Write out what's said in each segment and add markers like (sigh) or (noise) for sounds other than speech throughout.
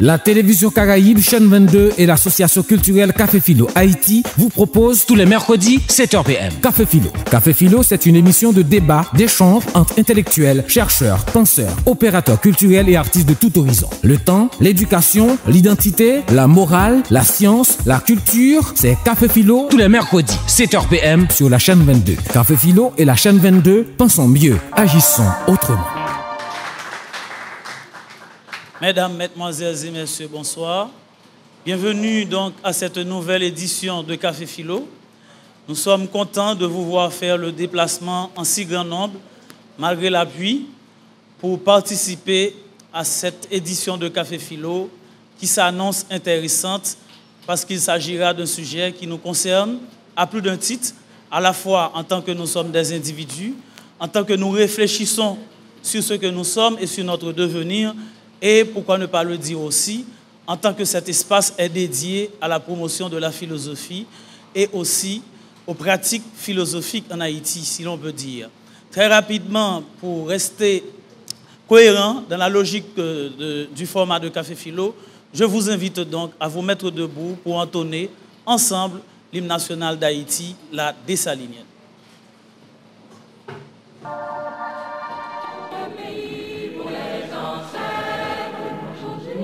La télévision Caraïbe, chaîne 22 et l'association culturelle Café Philo Haïti vous proposent tous les mercredis 7h PM. Café Philo. Café Philo, c'est une émission de débat, d'échange entre intellectuels, chercheurs, penseurs, opérateurs culturels et artistes de tout horizon. Le temps, l'éducation, l'identité, la morale, la science, la culture, c'est Café Philo tous les mercredis 7h PM sur la chaîne 22. Café Philo et la chaîne 22, pensons mieux, agissons autrement. Mesdames, Mesdemoiselles et Messieurs, bonsoir. Bienvenue donc à cette nouvelle édition de Café Philo. Nous sommes contents de vous voir faire le déplacement en si grand nombre, malgré la pluie, pour participer à cette édition de Café Philo qui s'annonce intéressante parce qu'il s'agira d'un sujet qui nous concerne à plus d'un titre, à la fois en tant que nous sommes des individus, en tant que nous réfléchissons sur ce que nous sommes et sur notre devenir, et pourquoi ne pas le dire aussi, en tant que cet espace est dédié à la promotion de la philosophie et aussi aux pratiques philosophiques en Haïti, si l'on peut dire. Très rapidement, pour rester cohérent dans la logique euh, du format de Café Philo, je vous invite donc à vous mettre debout pour entonner ensemble l'hymne national d'Haïti, la dessalinienne.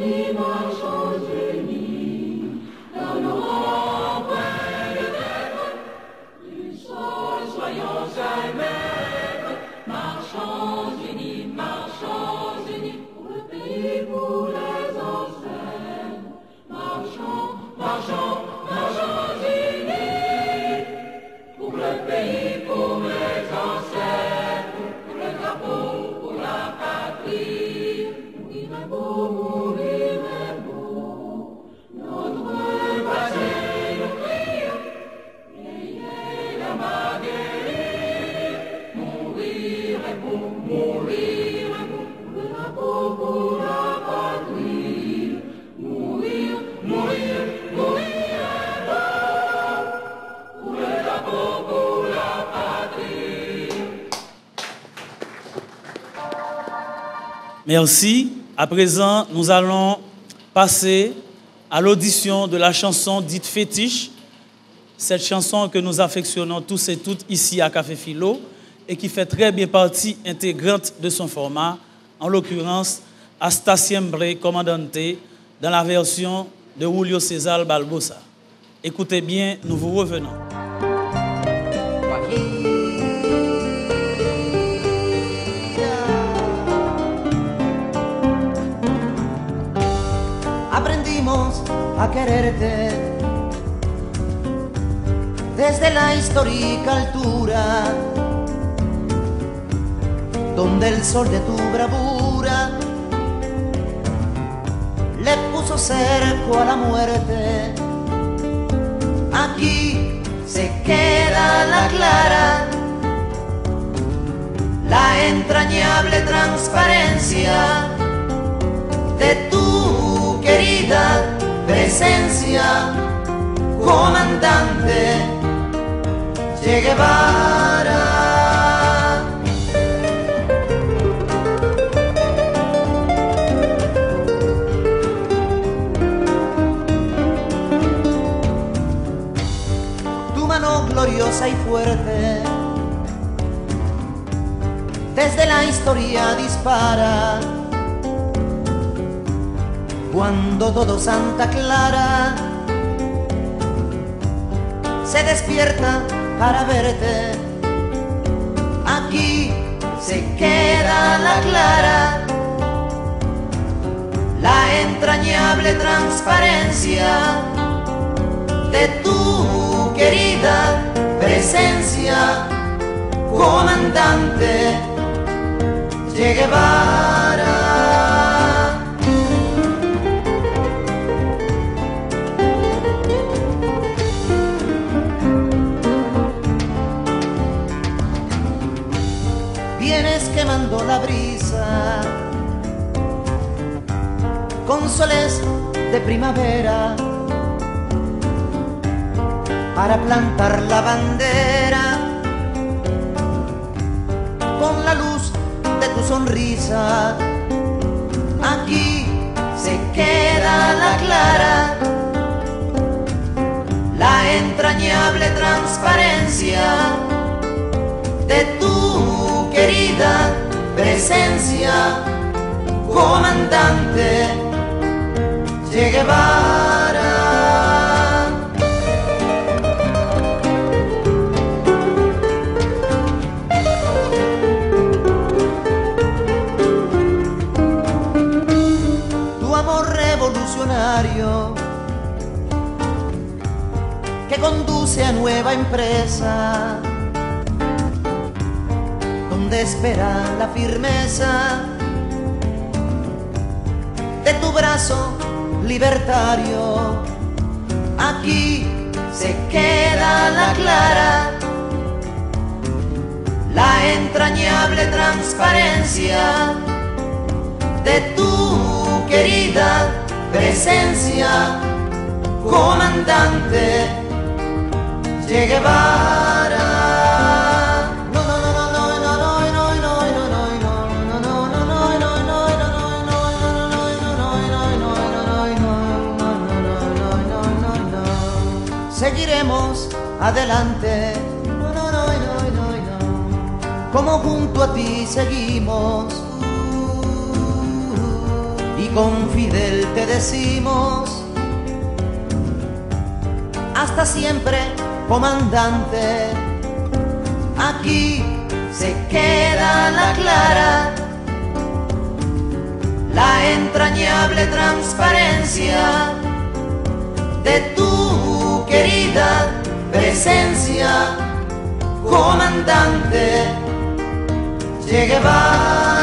Anima Merci. À présent, nous allons passer à l'audition de la chanson dite fétiche. Cette chanson que nous affectionnons tous et toutes ici à Café Philo et qui fait très bien partie intégrante de son format, en l'occurrence Hasta Siempre Comandante dans la version de Julio César Balbosa. Écoutez bien, nous vous revenons. A quererte desde la histórica altura donde el sol de tu bravura le puso cerco a la muerte. Aquí se queda la clara, la entrañable transparencia de tu querida presencia, comandante Che Guevara. Tu mano gloriosa y fuerte, desde la historia dispara cuando todo Santa Clara se despierta para verte. Aquí se queda la clara, la entrañable transparencia de tu querida presencia, comandante Che Guevara. vienes quemando la brisa con soles de primavera para plantar la bandera con la luz de tu sonrisa. Aquí se queda la clara, la entrañable transparencia de tu querida presencia, comandante Che Guevara. Tu amor revolucionario que conduce a nueva empresa, donde espera la firmeza de tu brazo libertario. Aquí se queda la clara, la entrañable transparencia de tu querida presencia, comandante Che Guevara. Adelante, no, no, no, no, no, no, como junto a ti seguimos. Y con Fidel te decimos hasta siempre, comandante. Aquí se queda la clara, la entrañable transparencia de tu presencia, comandante Che Guevara.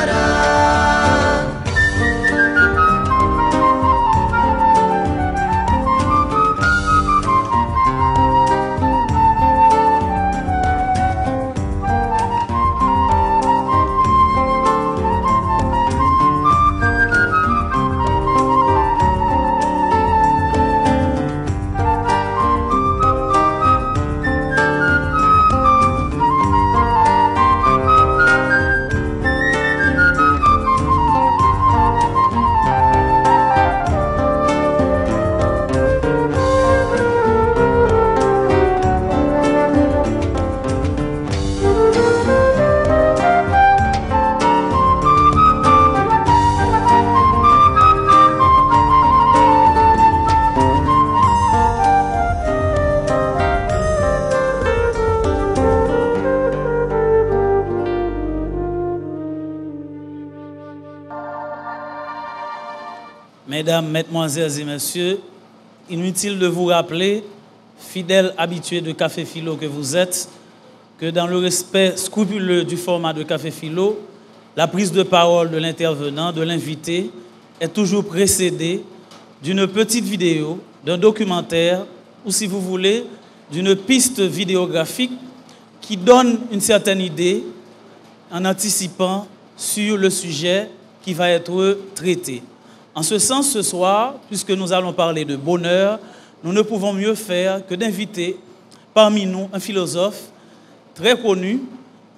Mesdames, Mesdemoiselles et Messieurs, inutile de vous rappeler, fidèles habitués de Café Philo que vous êtes, que dans le respect scrupuleux du format de Café Philo, la prise de parole de l'intervenant, de l'invité, est toujours précédée d'une petite vidéo, d'un documentaire, ou si vous voulez, d'une piste vidéographique qui donne une certaine idée en anticipant sur le sujet qui va être traité. En ce sens, ce soir, puisque nous allons parler de bonheur, nous ne pouvons mieux faire que d'inviter parmi nous un philosophe très connu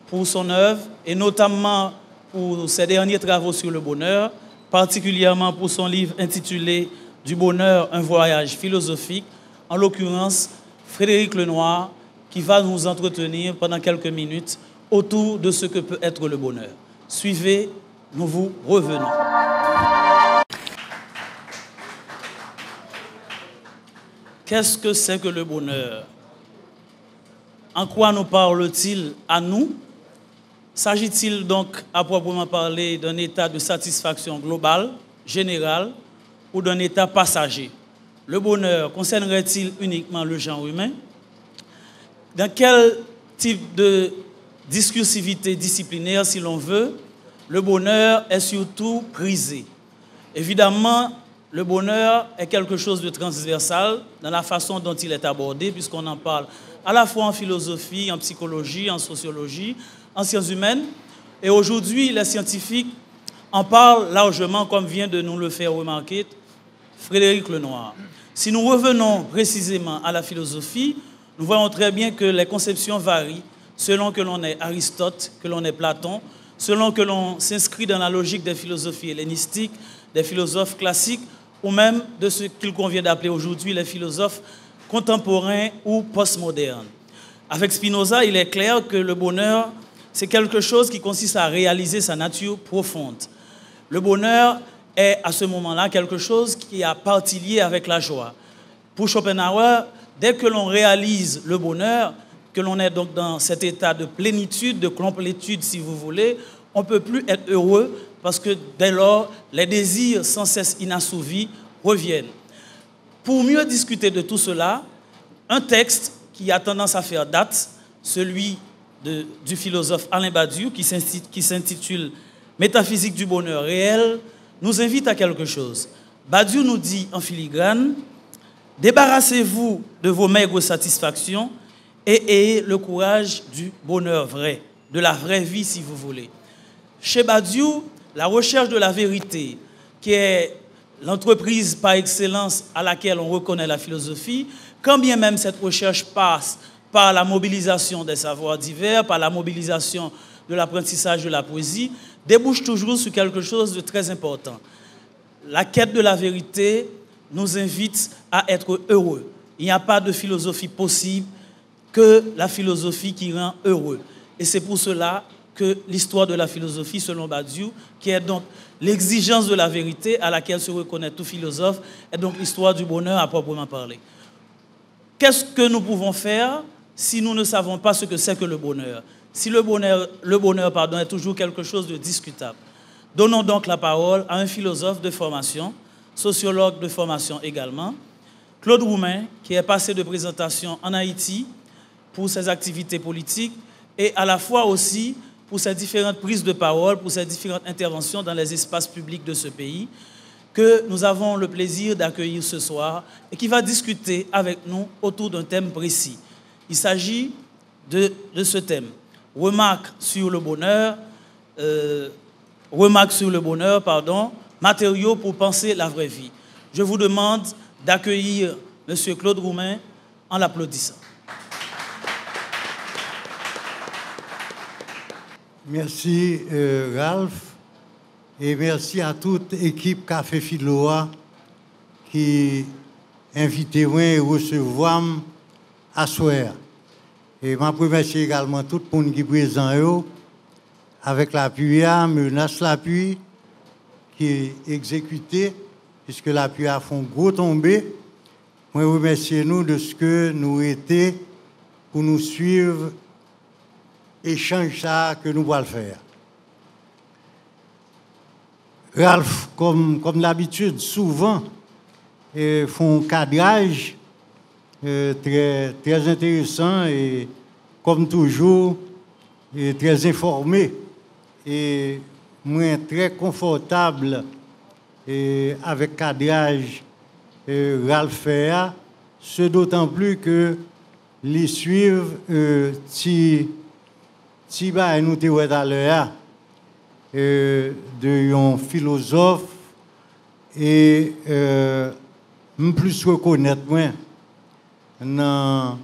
pour son œuvre et notamment pour ses derniers travaux sur le bonheur, particulièrement pour son livre intitulé Du bonheur, un voyage philosophique, en l'occurrence Frédéric Lenoir, qui va nous entretenir pendant quelques minutes autour de ce que peut être le bonheur. Suivez, nous vous revenons. Qu'est-ce que c'est que le bonheur? En quoi nous parle-t-il à nous? S'agit-il donc à proprement parler d'un état de satisfaction globale, générale, ou d'un état passager? Le bonheur concernerait-il uniquement le genre humain? Dans quel type de discursivité disciplinaire, si l'on veut, le bonheur est surtout prisé? Évidemment, le bonheur est quelque chose de transversal dans la façon dont il est abordé, puisqu'on en parle à la fois en philosophie, en psychologie, en sociologie, en sciences humaines. Et aujourd'hui, les scientifiques en parlent largement, comme vient de nous le faire remarquer Frédéric Lenoir. Si nous revenons précisément à la philosophie, nous voyons très bien que les conceptions varient selon que l'on est Aristote, que l'on est Platon, selon que l'on s'inscrit dans la logique des philosophies hellénistiques, des philosophes classiques, ou même de ce qu'il convient d'appeler aujourd'hui les philosophes contemporains ou postmodernes. Avec Spinoza, il est clair que le bonheur, c'est quelque chose qui consiste à réaliser sa nature profonde. Le bonheur est à ce moment-là quelque chose qui a partie liée avec la joie. Pour Schopenhauer, dès que l'on réalise le bonheur, que l'on est donc dans cet état de plénitude, de complétude si vous voulez, on ne peut plus être heureux parce que dès lors, les désirs sans cesse inassouvis reviennent. Pour mieux discuter de tout cela, un texte qui a tendance à faire date, celui du philosophe Alain Badiou, qui s'intitule Métaphysique du bonheur réel, nous invite à quelque chose. Badiou nous dit en filigrane, débarrassez-vous de vos maigres satisfactions et ayez le courage du bonheur vrai, de la vraie vie si vous voulez. Chez Badiou, la recherche de la vérité, qui est l'entreprise par excellence à laquelle on reconnaît la philosophie, quand bien même cette recherche passe par la mobilisation des savoirs divers, par la mobilisation de l'apprentissage de la poésie, débouche toujours sur quelque chose de très important. La quête de la vérité nous invite à être heureux. Il n'y a pas de philosophie possible que la philosophie qui rend heureux. Et c'est pour cela que l'histoire de la philosophie, selon Badiou, qui est donc l'exigence de la vérité à laquelle se reconnaît tout philosophe, est donc l'histoire du bonheur à proprement parler. Qu'est-ce que nous pouvons faire si nous ne savons pas ce que c'est que le bonheur? Si le bonheur, le bonheur pardon, est toujours quelque chose de discutable. Donnons donc la parole à un philosophe de formation, sociologue de formation également, Claude Roumain, qui est passé de présentation en Haïti pour ses activités politiques et à la fois aussi pour ses différentes prises de parole, pour ses différentes interventions dans les espaces publics de ce pays, que nous avons le plaisir d'accueillir ce soir et qui va discuter avec nous autour d'un thème précis. Il s'agit de, ce thème. Remarque sur le bonheur, euh, remarque sur le bonheur, pardon, matériaux pour penser la vraie vie. Je vous demande d'accueillir M. Claude Roumain en l'applaudissant. Merci euh, Ralph et merci à toute équipe Café Philoa qui invité moi et recevoir à soir. Et je remercie également tout le monde qui est présent avec l'appui à menace l'appui qui est exécuté puisque l'appui a font gros tomber. Moi remercie nous de ce que nous étions pour nous suivre échange ça que nous allons faire. Ralph, comme, comme d'habitude, souvent, euh, font un cadrage euh, très, intéressant et, comme toujours, et très informé. Et moi, très confortable et avec cadrage euh, Ralph Féa, ce d'autant plus que les suivre euh, si si bah, nous te tout à l'heure euh, de un philosophe et euh, plus reconnaître moi dans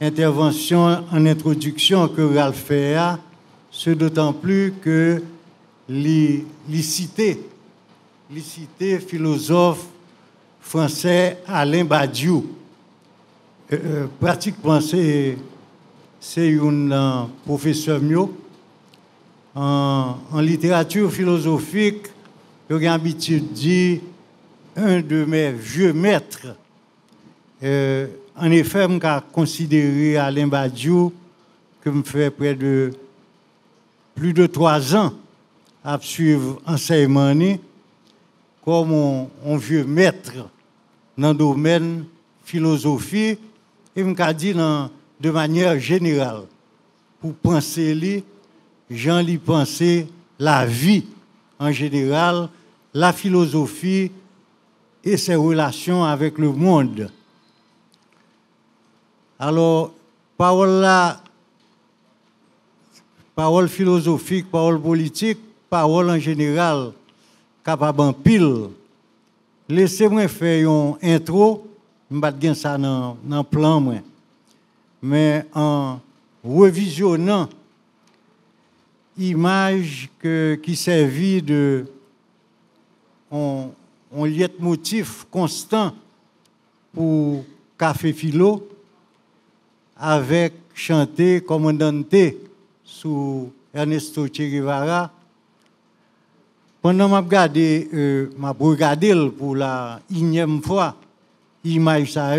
intervention en introduction que Ralph fait, ce d'autant plus que les cité, les cité philosophe français Alain Badiou. Euh, euh, pratiquement c'est c'est un euh, professeur mieux en, littérature philosophique. J'ai l'habitude de dire un de mes vieux maîtres. Euh, en effet, je considéré Alain Badiou, que me fait près de plus de trois ans à suivre enseignement comme un, vieux maître dans le domaine philosophie et me dit de manière générale pour penser lui, j'en lis penser la vie en général, la philosophie et ses relations avec le monde. Alors, parole là, parole philosophique, parole politique, parole en général, capable en pile. Laissez-moi faire une intro, je vais ça dans le plan. Moi mais en revisionnant image que, qui servit de on, on motif constant pour Café Philo avec chanté Commandante sous Ernesto Che Guevara. Pendant que je regardé, euh, regardé pour la énième fois, image ça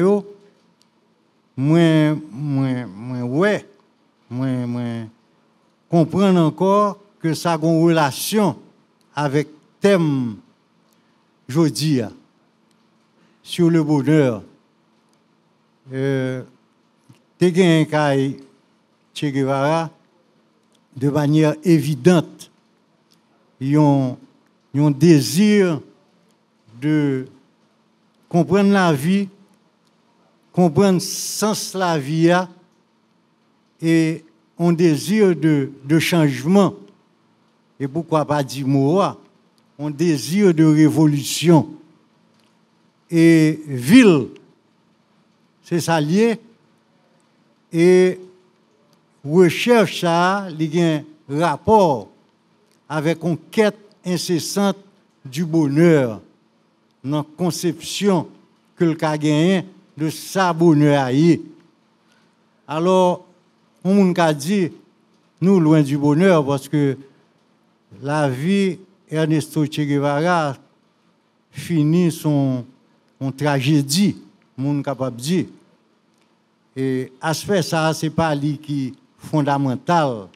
moi, moi, moi, ouais, moi, moi, comprendre encore que ça a une relation avec thème a, sur le bonheur. Euh, Che Guevara de manière évidente yon, yon désir de comprendre la vie, comprendre sens la vie et un désir de, changement. Et pourquoi pas dire mot, un désir de révolution. Et ville, c'est ça lié. Et recherche ça, il y a un rapport avec une quête incessante du bonheur, dans la conception que le cas gagné de sa bonheur. Alors, on a dit, nous, loin du bonheur, parce que la vie, Ernesto Che Guevara finit son, son tragédie, mon capable. Et aspect ça, c'est pas lui qui est fondamental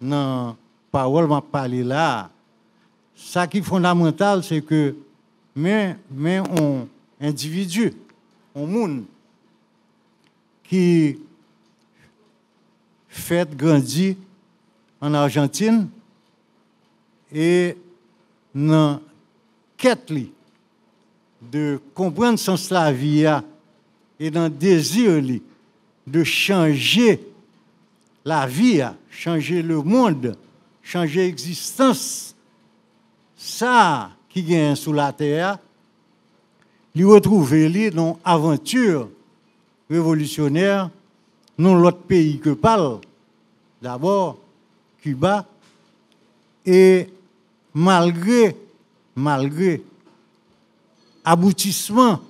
dans la parole m'a parlé là. Ça qui est fondamental, c'est que mais, mais on individu, on monde qui fait grandir en Argentine et dans quête de comprendre sens la vie et dans désir de changer la vie, changer le monde, changer l'existence, ça qui gagne sous la terre, lui retrouver li dans aventure révolutionnaire dans l'autre pays que parle. D'abord, Cuba. Et malgré, malgré aboutissement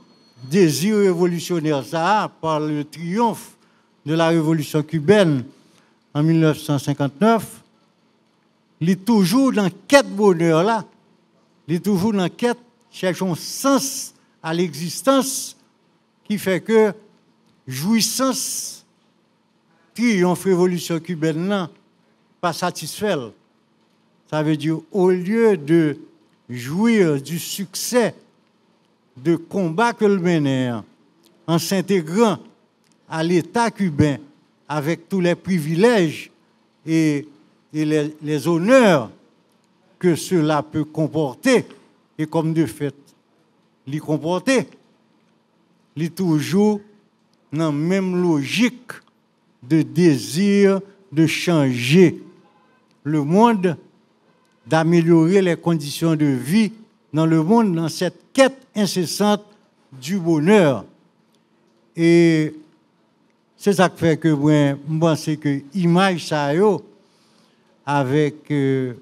désir révolutionnaire ça par le triomphe de la révolution cubaine en 1959, il est toujours dans quête bonheur là, il est toujours dans quête cherchant sens à l'existence qui fait que jouissance triomphe révolution cubaine là, pas satisfait. Ça veut dire au lieu de jouir du succès de combat que le en s'intégrant à l'État cubain avec tous les privilèges et, les honneurs que cela peut comporter, et comme de fait, l'y comporter, l'y toujours dans la même logique de désir de changer le monde, d'améliorer les conditions de vie dans le monde, dans cette quête incessante du bonheur. Et c'est ça qui fait que moi, je pense que l'image ça avec euh,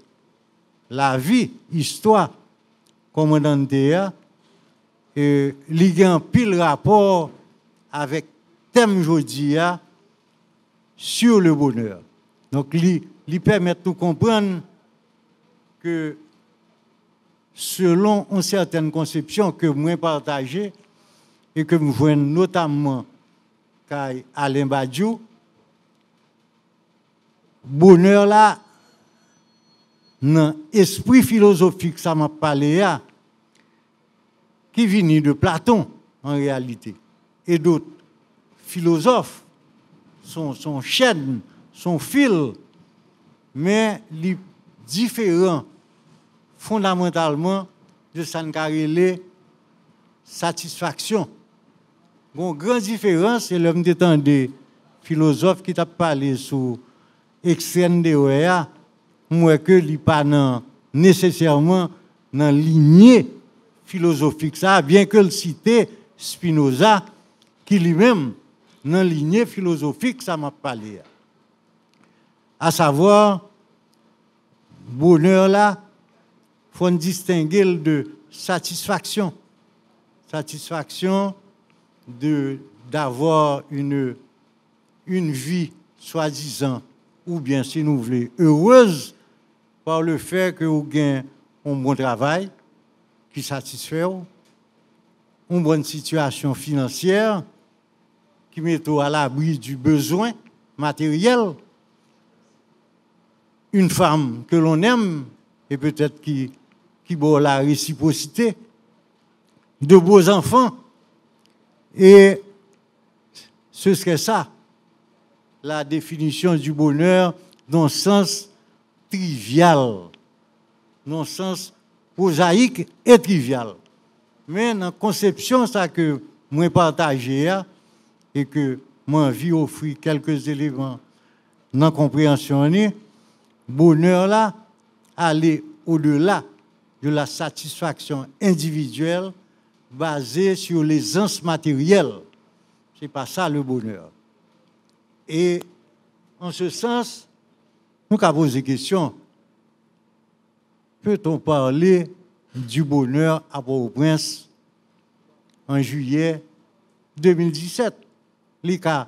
la vie, histoire, commandant de et il y a un pile rapport avec thème aujourd'hui sur le bonheur. Donc, il permet de comprendre que selon une certaine conception que moi partagée et que je vois notamment Alain Badiou, bonheur là, dans l'esprit philosophique, ça m'a parlé, qui vient de Platon en réalité, et d'autres philosophes, son, son chaîne, son fil, mais les différents fondamentalement de Sankarele satisfaction. Une grande différence, c'est l'homme des philosophes qui t'a parlé sur extrême de OEA, moi que li pas nécessairement dans lignée philosophique ça, bien que le cité Spinoza, qui lui-même dans lignée philosophique ça m'a parlé. À savoir bonheur là, faut distinguer de satisfaction. Satisfaction d'avoir une vie soi-disant, ou bien si nous voulons, heureuse par le fait que vous gagnez un bon travail qui satisfait, une bonne situation financière qui met à l'abri du besoin matériel, une femme que l'on aime et peut-être qui, qui boit la réciprocité, de beaux enfants. Et ce serait ça, la définition du bonheur dans le sens trivial, dans le sens prosaïque et trivial. Mais dans la conception, ça que moi partagé et que moi envie offrir quelques éléments dans la compréhension, bonheur là, aller au-delà de la satisfaction individuelle basée sur les ans matériels. C'est pas ça le bonheur. Et en ce sens, nous avons posé question, peut-on parler du bonheur à Port-au-Prince en juillet 2017 Les cas,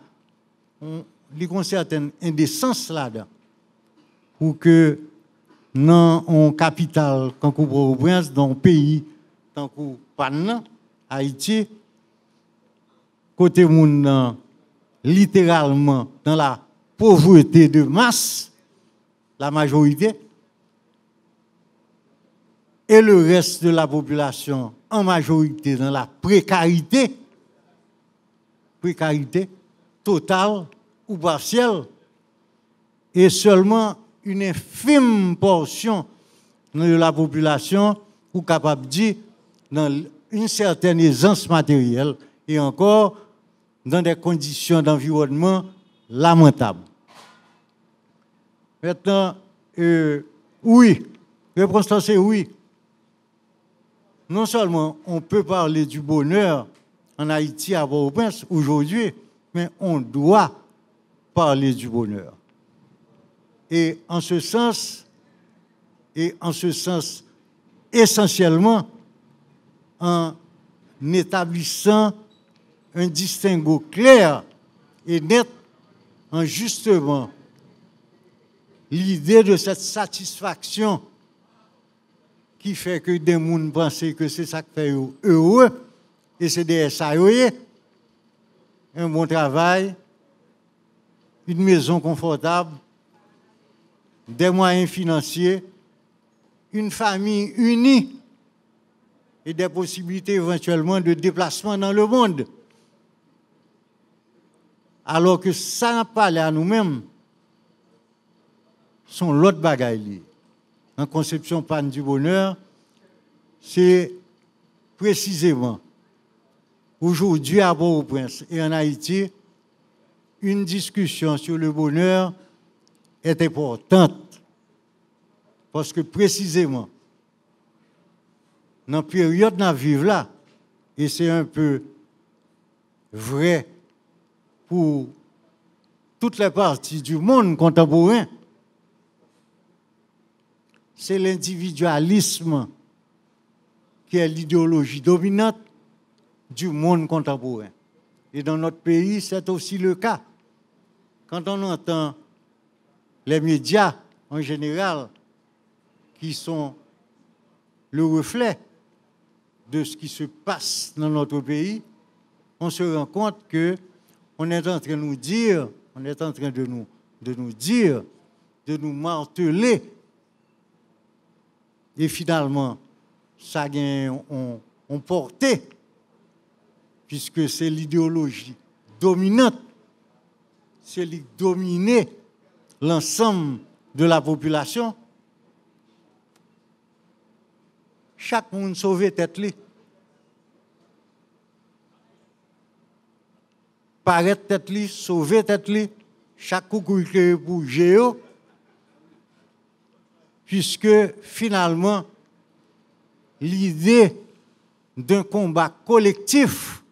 une certaine indécence là-dedans. Ou que dans un capital comme Port-au-Prince, dans un pays tant Panna, Haïti, côté moun littéralement dans la pauvreté de masse, la majorité, et le reste de la population en majorité dans la précarité, précarité totale ou partielle, et seulement une infime portion de la population ou capable de dire dans une certaine aisance matérielle et encore dans des conditions d'environnement lamentables. Maintenant, euh, oui, réponse c'est oui. Non seulement on peut parler du bonheur en Haïti à Port-au-Prince aujourd'hui, mais on doit parler du bonheur. Et en ce sens, et en ce sens essentiellement, en établissant un distinguo clair et net en justement l'idée de cette satisfaction qui fait que des gens pensent que c'est ça qui fait heureux et c'est des SAOE, un bon travail, une maison confortable, des moyens financiers, une famille unie et des possibilités éventuellement de déplacement dans le monde. Alors que ça n'a pas à nous-mêmes, sont l'autre bagaille. En conception panne du bonheur, c'est précisément aujourd'hui à Port-au-Prince et en Haïti, une discussion sur le bonheur est importante. Parce que précisément, dans la période que nous vivons là, et c'est un peu vrai pour toutes les parties du monde contemporain, c'est l'individualisme qui est l'idéologie dominante du monde contemporain. Et dans notre pays, c'est aussi le cas. Quand on entend les médias en général, qui sont le reflet de ce qui se passe dans notre pays, on se rend compte que on est en train nous dire, de nous, de nous dire, de nous marteler. Et finalement, ça a on, on porté, puisque c'est l'idéologie dominante, c'est qui dominer l'ensemble de la population. Chaque monde sauve tête li. Paraître tête li, sauver tête li. Chaque coucou pour géo. Puisque finalement, l'idée d'un combat collectif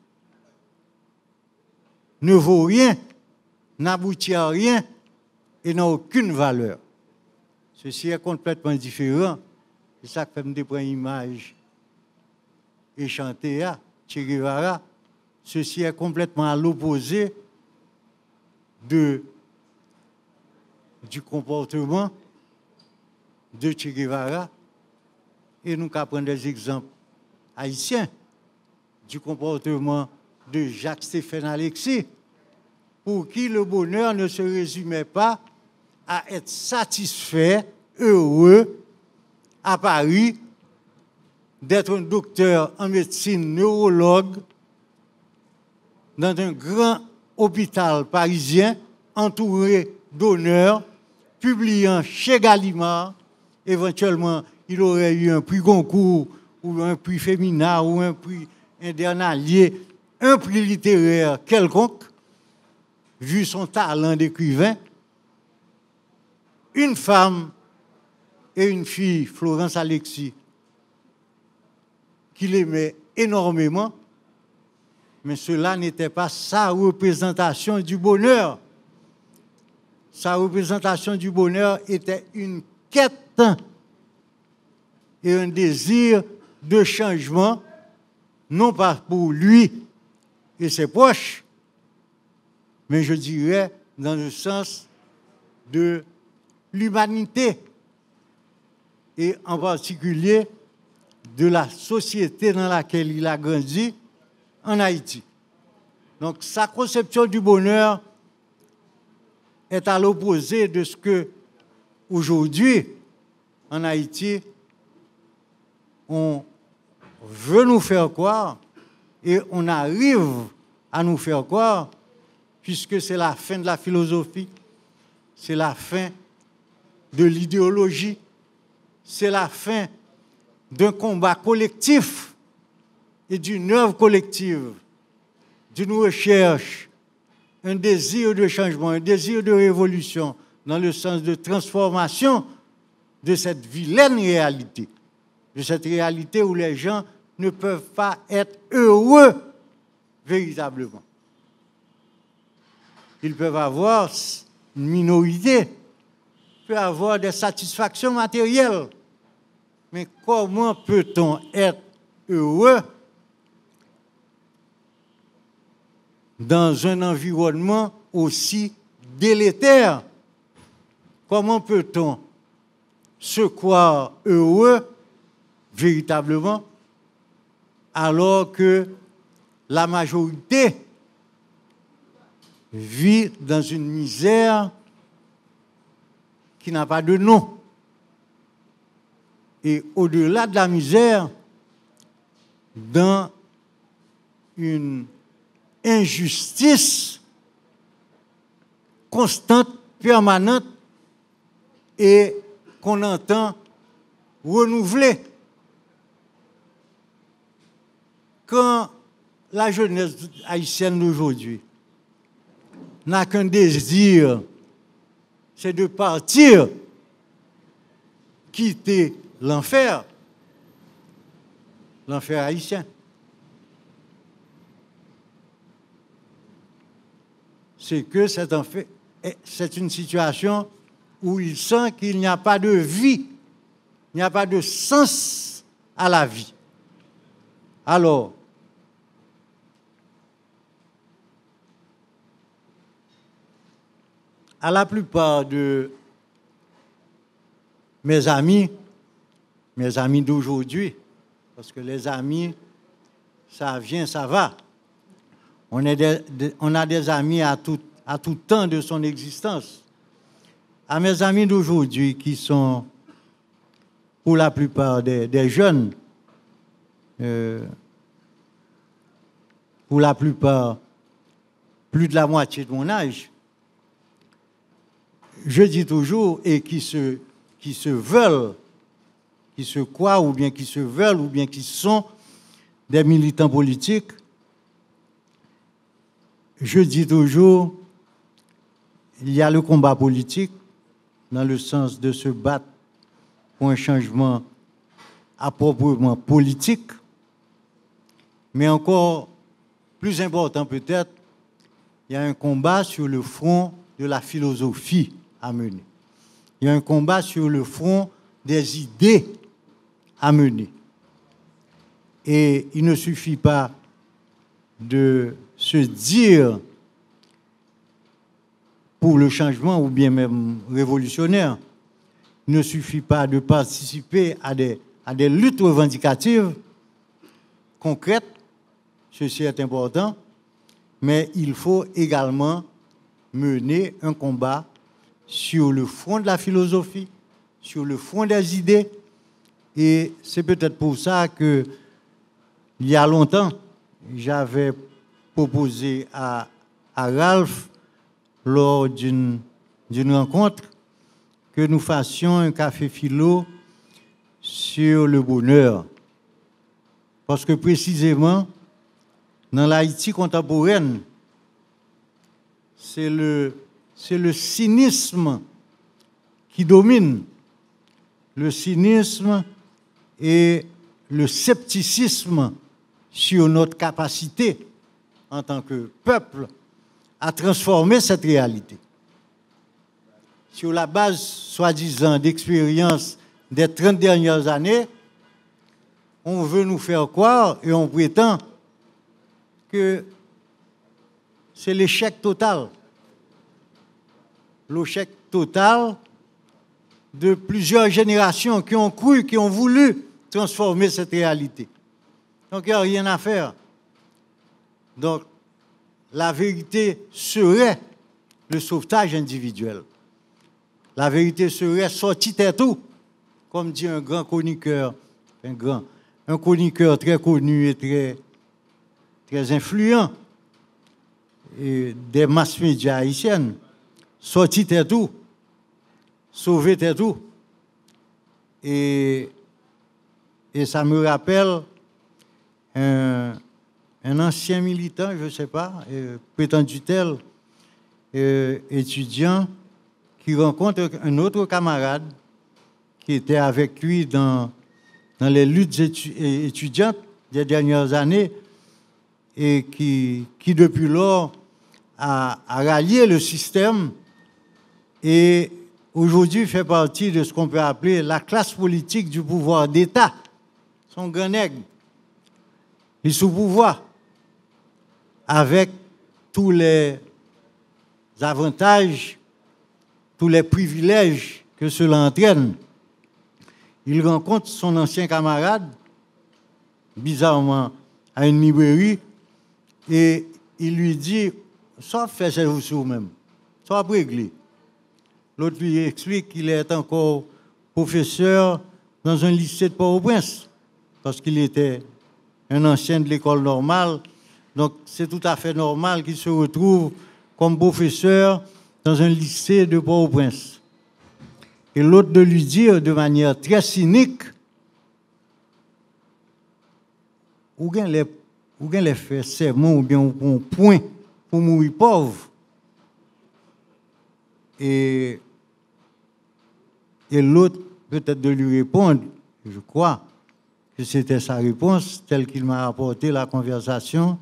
ne vaut rien, n'aboutit à rien et n'a aucune valeur. Ceci est complètement différent. C'est ça que fait me image et chanter à Che. Ceci est complètement à l'opposé du comportement de Che Guevara et nous pouvons des exemples haïtiens du comportement de Jacques-Stéphane Alexis, pour qui le bonheur ne se résumait pas à être satisfait, heureux, à Paris, d'être un docteur en médecine neurologue dans un grand hôpital parisien entouré d'honneurs, publiant chez Gallimard. Éventuellement, il aurait eu un prix Goncourt ou un prix féminin ou un prix indernalier, un prix littéraire quelconque, vu son talent d'écrivain. Une femme et une fille, Florence Alexis, qu'il aimait énormément, mais cela n'était pas sa représentation du bonheur. Sa représentation du bonheur était une quête et un désir de changement, non pas pour lui et ses proches, mais je dirais dans le sens de l'humanité et en particulier de la société dans laquelle il a grandi en Haïti. Donc sa conception du bonheur est à l'opposé de ce que aujourd'hui en Haïti on veut nous faire croire et on arrive à nous faire croire puisque c'est la fin de la philosophie, c'est la fin de l'idéologie, c'est la fin d'un combat collectif et d'une œuvre collective, d'une recherche, un désir de changement, un désir de révolution dans le sens de transformation de cette vilaine réalité, de cette réalité où les gens ne peuvent pas être heureux véritablement. Ils peuvent avoir une minorité, peuvent avoir des satisfactions matérielles, mais comment peut-on être heureux dans un environnement aussi délétère? Comment peut-on se croire heureux véritablement alors que la majorité vit dans une misère qui n'a pas de nom. Et au-delà de la misère, dans une injustice constante, permanente et qu'on entend renouveler. Quand la jeunesse haïtienne d'aujourd'hui n'a qu'un désir, c'est de partir, quitter l'enfer, l'enfer haïtien. C'est que c'est en fait, c'est une situation où il sent qu'il n'y a pas de vie, il n'y a pas de sens à la vie. Alors, à la plupart de mes amis, mes amis d'aujourd'hui, parce que les amis, ça vient, ça va. On, a des amis à tout temps de son existence. À mes amis d'aujourd'hui qui sont, pour la plupart des, jeunes, euh, pour la plupart, plus de la moitié de mon âge, je dis toujours, et qui se, qui se veulent qui se croient ou bien qui se veulent ou bien qui sont des militants politiques, je dis toujours, il y a le combat politique dans le sens de se battre pour un changement appropriément politique, mais encore plus important peut-être, il y a un combat sur le front de la philosophie à mener. Il y a un combat sur le front des idées à mener. Et il ne suffit pas de se dire pour le changement ou bien même révolutionnaire. Il ne suffit pas de participer à des, à des luttes revendicatives concrètes, ceci est important, mais il faut également mener un combat sur le front de la philosophie, sur le front des idées, et c'est peut-être pour ça que, il y a longtemps, j'avais proposé à, à Ralph, lors d'une rencontre, que nous fassions un café philo sur le bonheur. Parce que précisément, dans l'Haïti contemporaine, c'est le, c'est le cynisme qui domine. Le cynisme et le scepticisme sur notre capacité en tant que peuple à transformer cette réalité. Sur la base, soi-disant, d'expérience des 30 dernières années, on veut nous faire croire et on prétend que c'est l'échec total. L'échec total de plusieurs générations qui ont cru, qui ont voulu transformer cette réalité. Donc il n'y a rien à faire. Donc la vérité serait le sauvetage individuel. La vérité serait sortie tête tout, comme dit un grand chroniqueur, un grand, un chroniqueur très connu et très, très influent des masses médias haïtiennes. Sortie tête tout, sauver tête tout. Et, et ça me rappelle un, un ancien militant, je ne sais pas, prétendu tel, euh, étudiant, qui rencontre un autre camarade qui était avec lui dans, dans les luttes étudiantes des dernières années et qui, qui depuis lors a, a rallié le système et aujourd'hui fait partie de ce qu'on peut appeler la classe politique du pouvoir d'État. Son grand nègre. Il est sous pouvoir avec tous les avantages, tous les privilèges que cela entraîne. Il rencontre son ancien camarade, bizarrement, à une librairie, et il lui dit, soit fait chez vous-même, soit régler. L'autre lui explique qu'il est encore professeur dans un lycée de Port-au-Prince, parce qu'il était un ancien de l'école normale. Donc, c'est tout à fait normal qu'il se retrouve comme professeur dans un lycée de Port-au-Prince. Et l'autre de lui dire de manière très cynique, ou bien les, faire serment, ou bien on point pour mourir pauvre. Et, et l'autre peut-être de lui répondre, je crois que c'était sa réponse, telle qu'il m'a rapporté la conversation.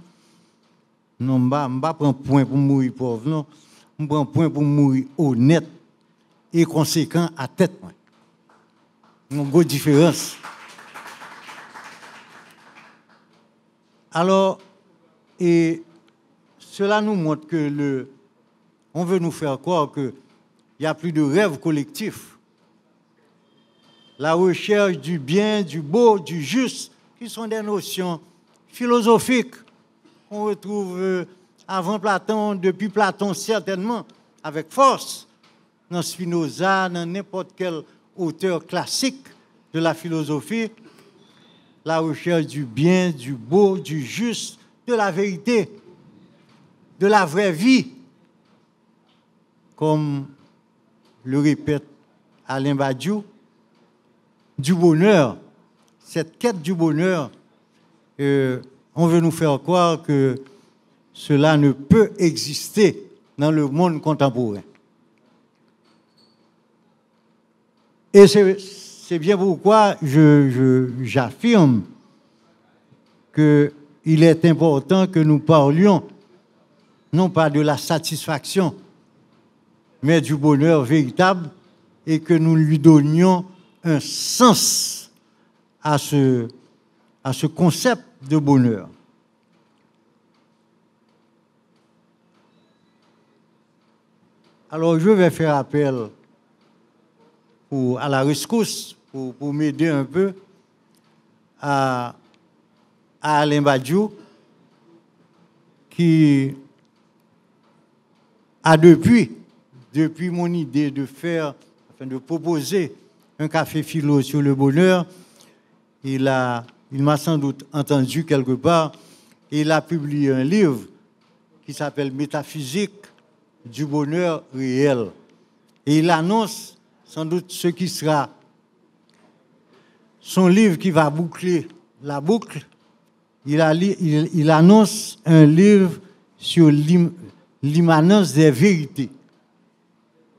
Non, je ne pas prendre point pour mourir pauvre, non. Je prends point pour mourir honnête et conséquent à tête. Une grosse différence. Alors, et cela nous montre que le, on veut nous faire croire qu'il n'y a plus de rêve collectif. La recherche du bien, du beau, du juste, qui sont des notions philosophiques qu'on retrouve euh, avant Platon, depuis Platon certainement, avec force, dans Spinoza, dans n'importe quel auteur classique de la philosophie, la recherche du bien, du beau, du juste, de la vérité, de la vraie vie, comme le répète Alain Badiou, du bonheur, cette quête du bonheur, euh, on veut nous faire croire que cela ne peut exister dans le monde contemporain. Et c'est bien pourquoi je- je- j'affirme qu'il est important que nous parlions non pas de la satisfaction, mais du bonheur véritable et que nous lui donnions un sens à ce, à ce concept de bonheur. Alors, je vais faire appel pour, à la rescousse pour, pour m'aider un peu à, à Alain Badiou, qui a depuis, mon idée de faire, enfin de proposer un café philo sur le bonheur, il a, il m'a sans doute entendu quelque part, et il a publié un livre qui s'appelle Métaphysique du bonheur réel. Et il annonce sans doute ce qui sera son livre qui va boucler la boucle. Il, annonce un livre sur l'im- l'immanence des vérités.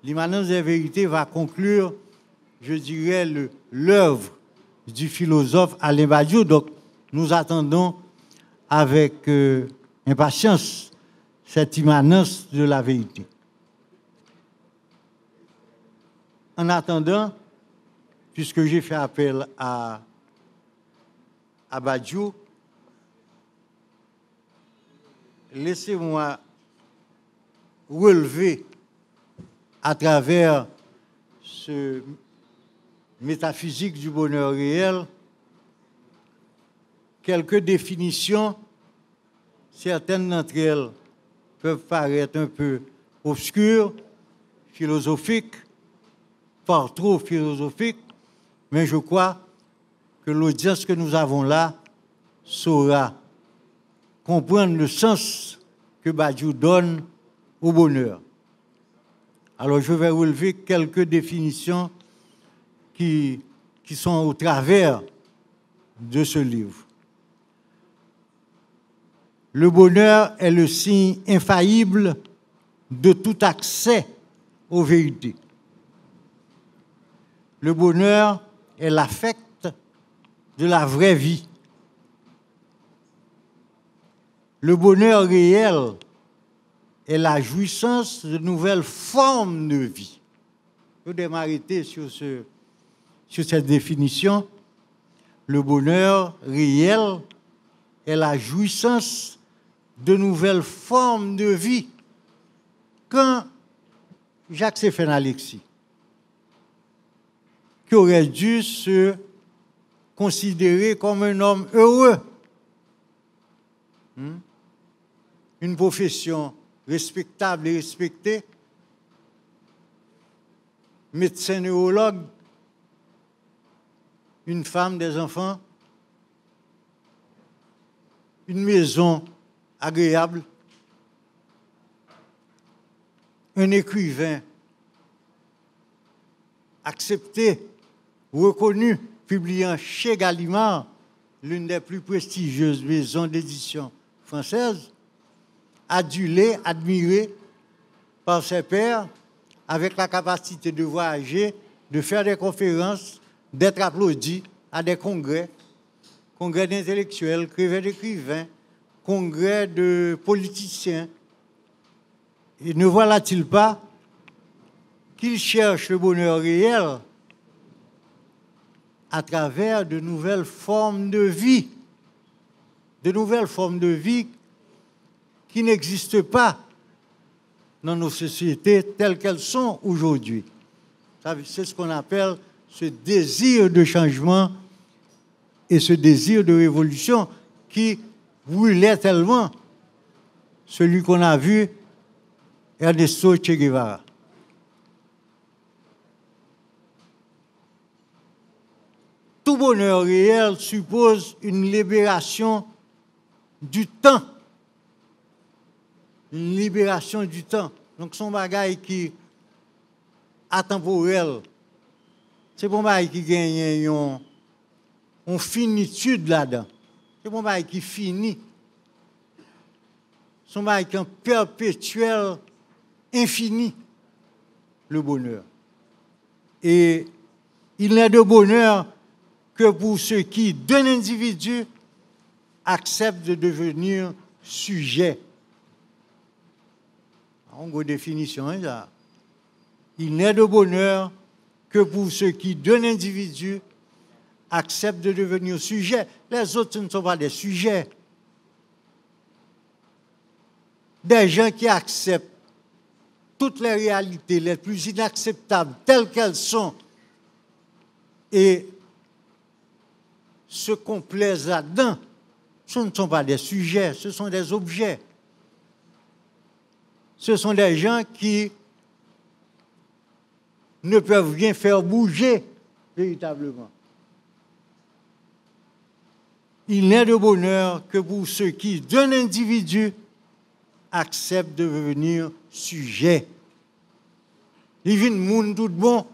L'immanence des vérités va conclure, je dirais, l'œuvre du philosophe Alain Badiou. Donc, nous attendons avec euh, impatience cette immanence de la vérité. En attendant, puisque j'ai fait appel à, à Badiou, laissez-moi relever à travers ce métaphysique du bonheur réel quelques définitions, certaines d'entre elles peuvent paraître un peu obscures, philosophiques, par trop philosophiques, mais je crois que l'audience que nous avons là saura comprendre le sens que Badiou donne au bonheur. Alors je vais relever quelques définitions qui, qui sont au travers de ce livre. Le bonheur est le signe infaillible de tout accès aux vérités. Le bonheur est l'affect de la vraie vie. Le bonheur réel est la jouissance de nouvelles formes de vie. Je vais m'arrêter sur, ce, sur cette définition. Le bonheur réel est la jouissance de nouvelles formes de vie. Quand Jacques Stéphane Alexis, qui aurait dû se considérer comme un homme heureux, hmm, une profession respectable et respectée, médecin neurologue, une femme, des enfants, une maison agréable, un écrivain accepté, reconnu, publiant chez Gallimard, l'une des plus prestigieuses maisons d'édition françaises, adulé, admiré par ses pairs, avec la capacité de voyager, de faire des conférences, d'être applaudi à des congrès, congrès d'intellectuels, congrès d'écrivains, congrès de politiciens. Et ne voilà-t-il pas qu'il cherche le bonheur réel à travers de nouvelles formes de vie, de nouvelles formes de vie qui n'existent pas dans nos sociétés telles qu'elles sont aujourd'hui. C'est ce qu'on appelle ce désir de changement et ce désir de révolution qui brûlait tellement celui qu'on a vu, Ernesto Che Guevara. Tout bonheur réel suppose une libération du temps. Une libération du temps. Donc, son bagage qui atemporel, c'est bon bagage qui gagne une, finitude là-dedans. C'est bon bagage qui finit. Son bagage qui est un perpétuel, infini, le bonheur. Et il n'est de bonheur que pour ceux qui, d'un individu, acceptent de devenir sujet. En gros définition, hein, ça. Il n'est de bonheur que pour ceux qui, d'un individu, acceptent de devenir sujet. Les autres ne sont pas des sujets. Des gens qui acceptent toutes les réalités les plus inacceptables telles qu'elles sont et se complaisent là-dedans, ce ne sont pas des sujets, ce sont des objets. Ce sont des gens qui ne peuvent rien faire bouger véritablement. Il n'est de bonheur que pour ceux qui, d'un individu, acceptent de devenir sujet. Il vient monde tout bon.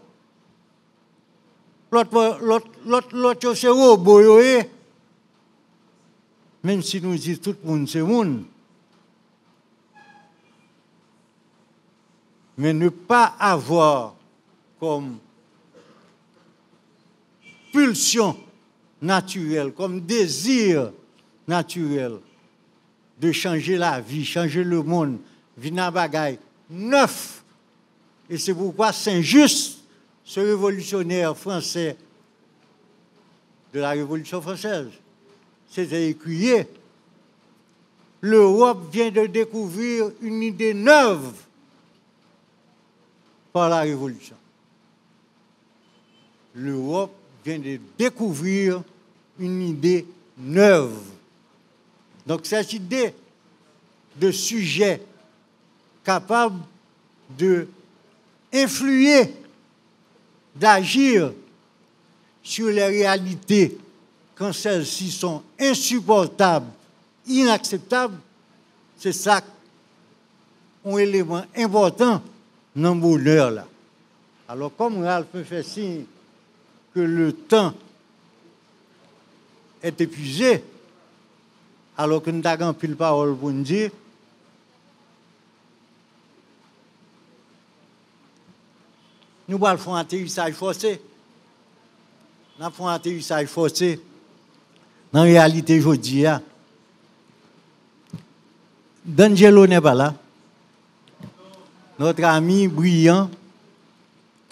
L'autre, c'est robot. Même si nous disons tout le monde, c'est monde. Mais ne pas avoir comme pulsion naturelle, comme désir naturel de changer la vie, changer le monde, vina neuf. Et c'est pourquoi Saint-Just, ce révolutionnaire français de la Révolution française, c'était écuyer. L'Europe vient de découvrir une idée neuve par la Révolution. L'Europe vient de découvrir une idée neuve. Donc cette idée de sujet capable de influer, d'agir sur les réalités quand celles-ci sont insupportables, inacceptables, c'est ça un élément important dans le bonheur là. Alors comme Ralph me fait signe que le temps est épuisé, alors que nous avons pile parole pour nous dire, nous allons faire un atterrissage forcé. Nous allons faire un atterrissage forcé. Dans la réalité, je dis, D'Angelo n'est pas là. Notre ami brillant,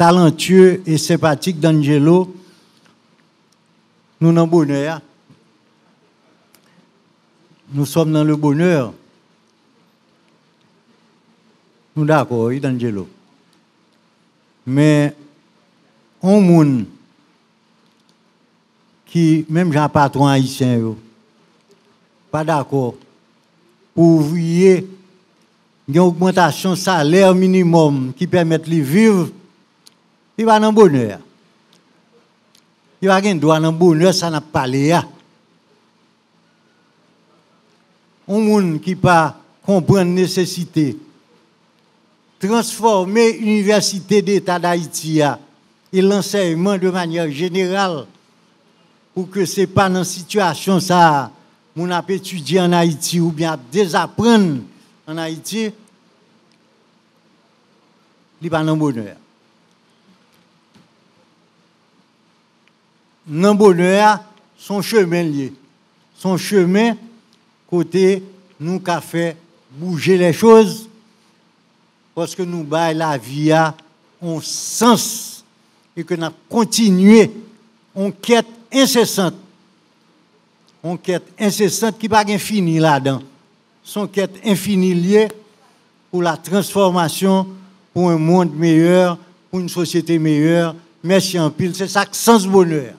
talentueux et sympathique d'Angelo, nous n'en bonheur. Nous sommes dans le bonheur. Nous d'accord, oui, d'Angelo. Mais on monde qui, même Jean patron haïtien, pas d'accord, pour ouvrier, une augmentation salaire minimum qui permet de vivre, il va dans le bonheur. Il va droit dans le bonheur, ça n'a pas parlé. Un monde qui pas comprendre nécessité transformer l'université d'État d'Haïti et l'enseignement de manière générale pour que ce n'est pas dans situation ça, mon a étudier en Haïti ou bien désapprendre en Haïti, il pas dans bonheur. Dans bonheur, son chemin lié. Son chemin, côté, nous qu'a fait bouger les choses parce que nous baillons la vie à sens et que nous continué en quête incessante. En quête incessante qui pas fini là-dedans. Son quête infinie liée pour la transformation, pour un monde meilleur, pour une société meilleure. Merci en pile, c'est ça sens bonheur.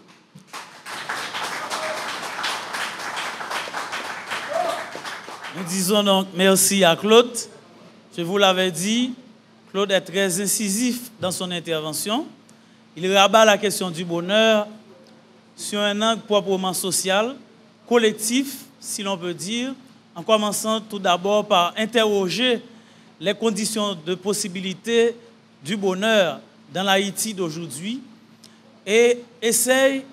Disons donc merci à Claude. Je vous l'avais dit, Claude est très incisif dans son intervention. Il rabat la question du bonheur sur un angle proprement social, collectif, si l'on peut dire, en commençant tout d'abord par interroger les conditions de possibilité du bonheur dans l'Haïti d'aujourd'hui et essaye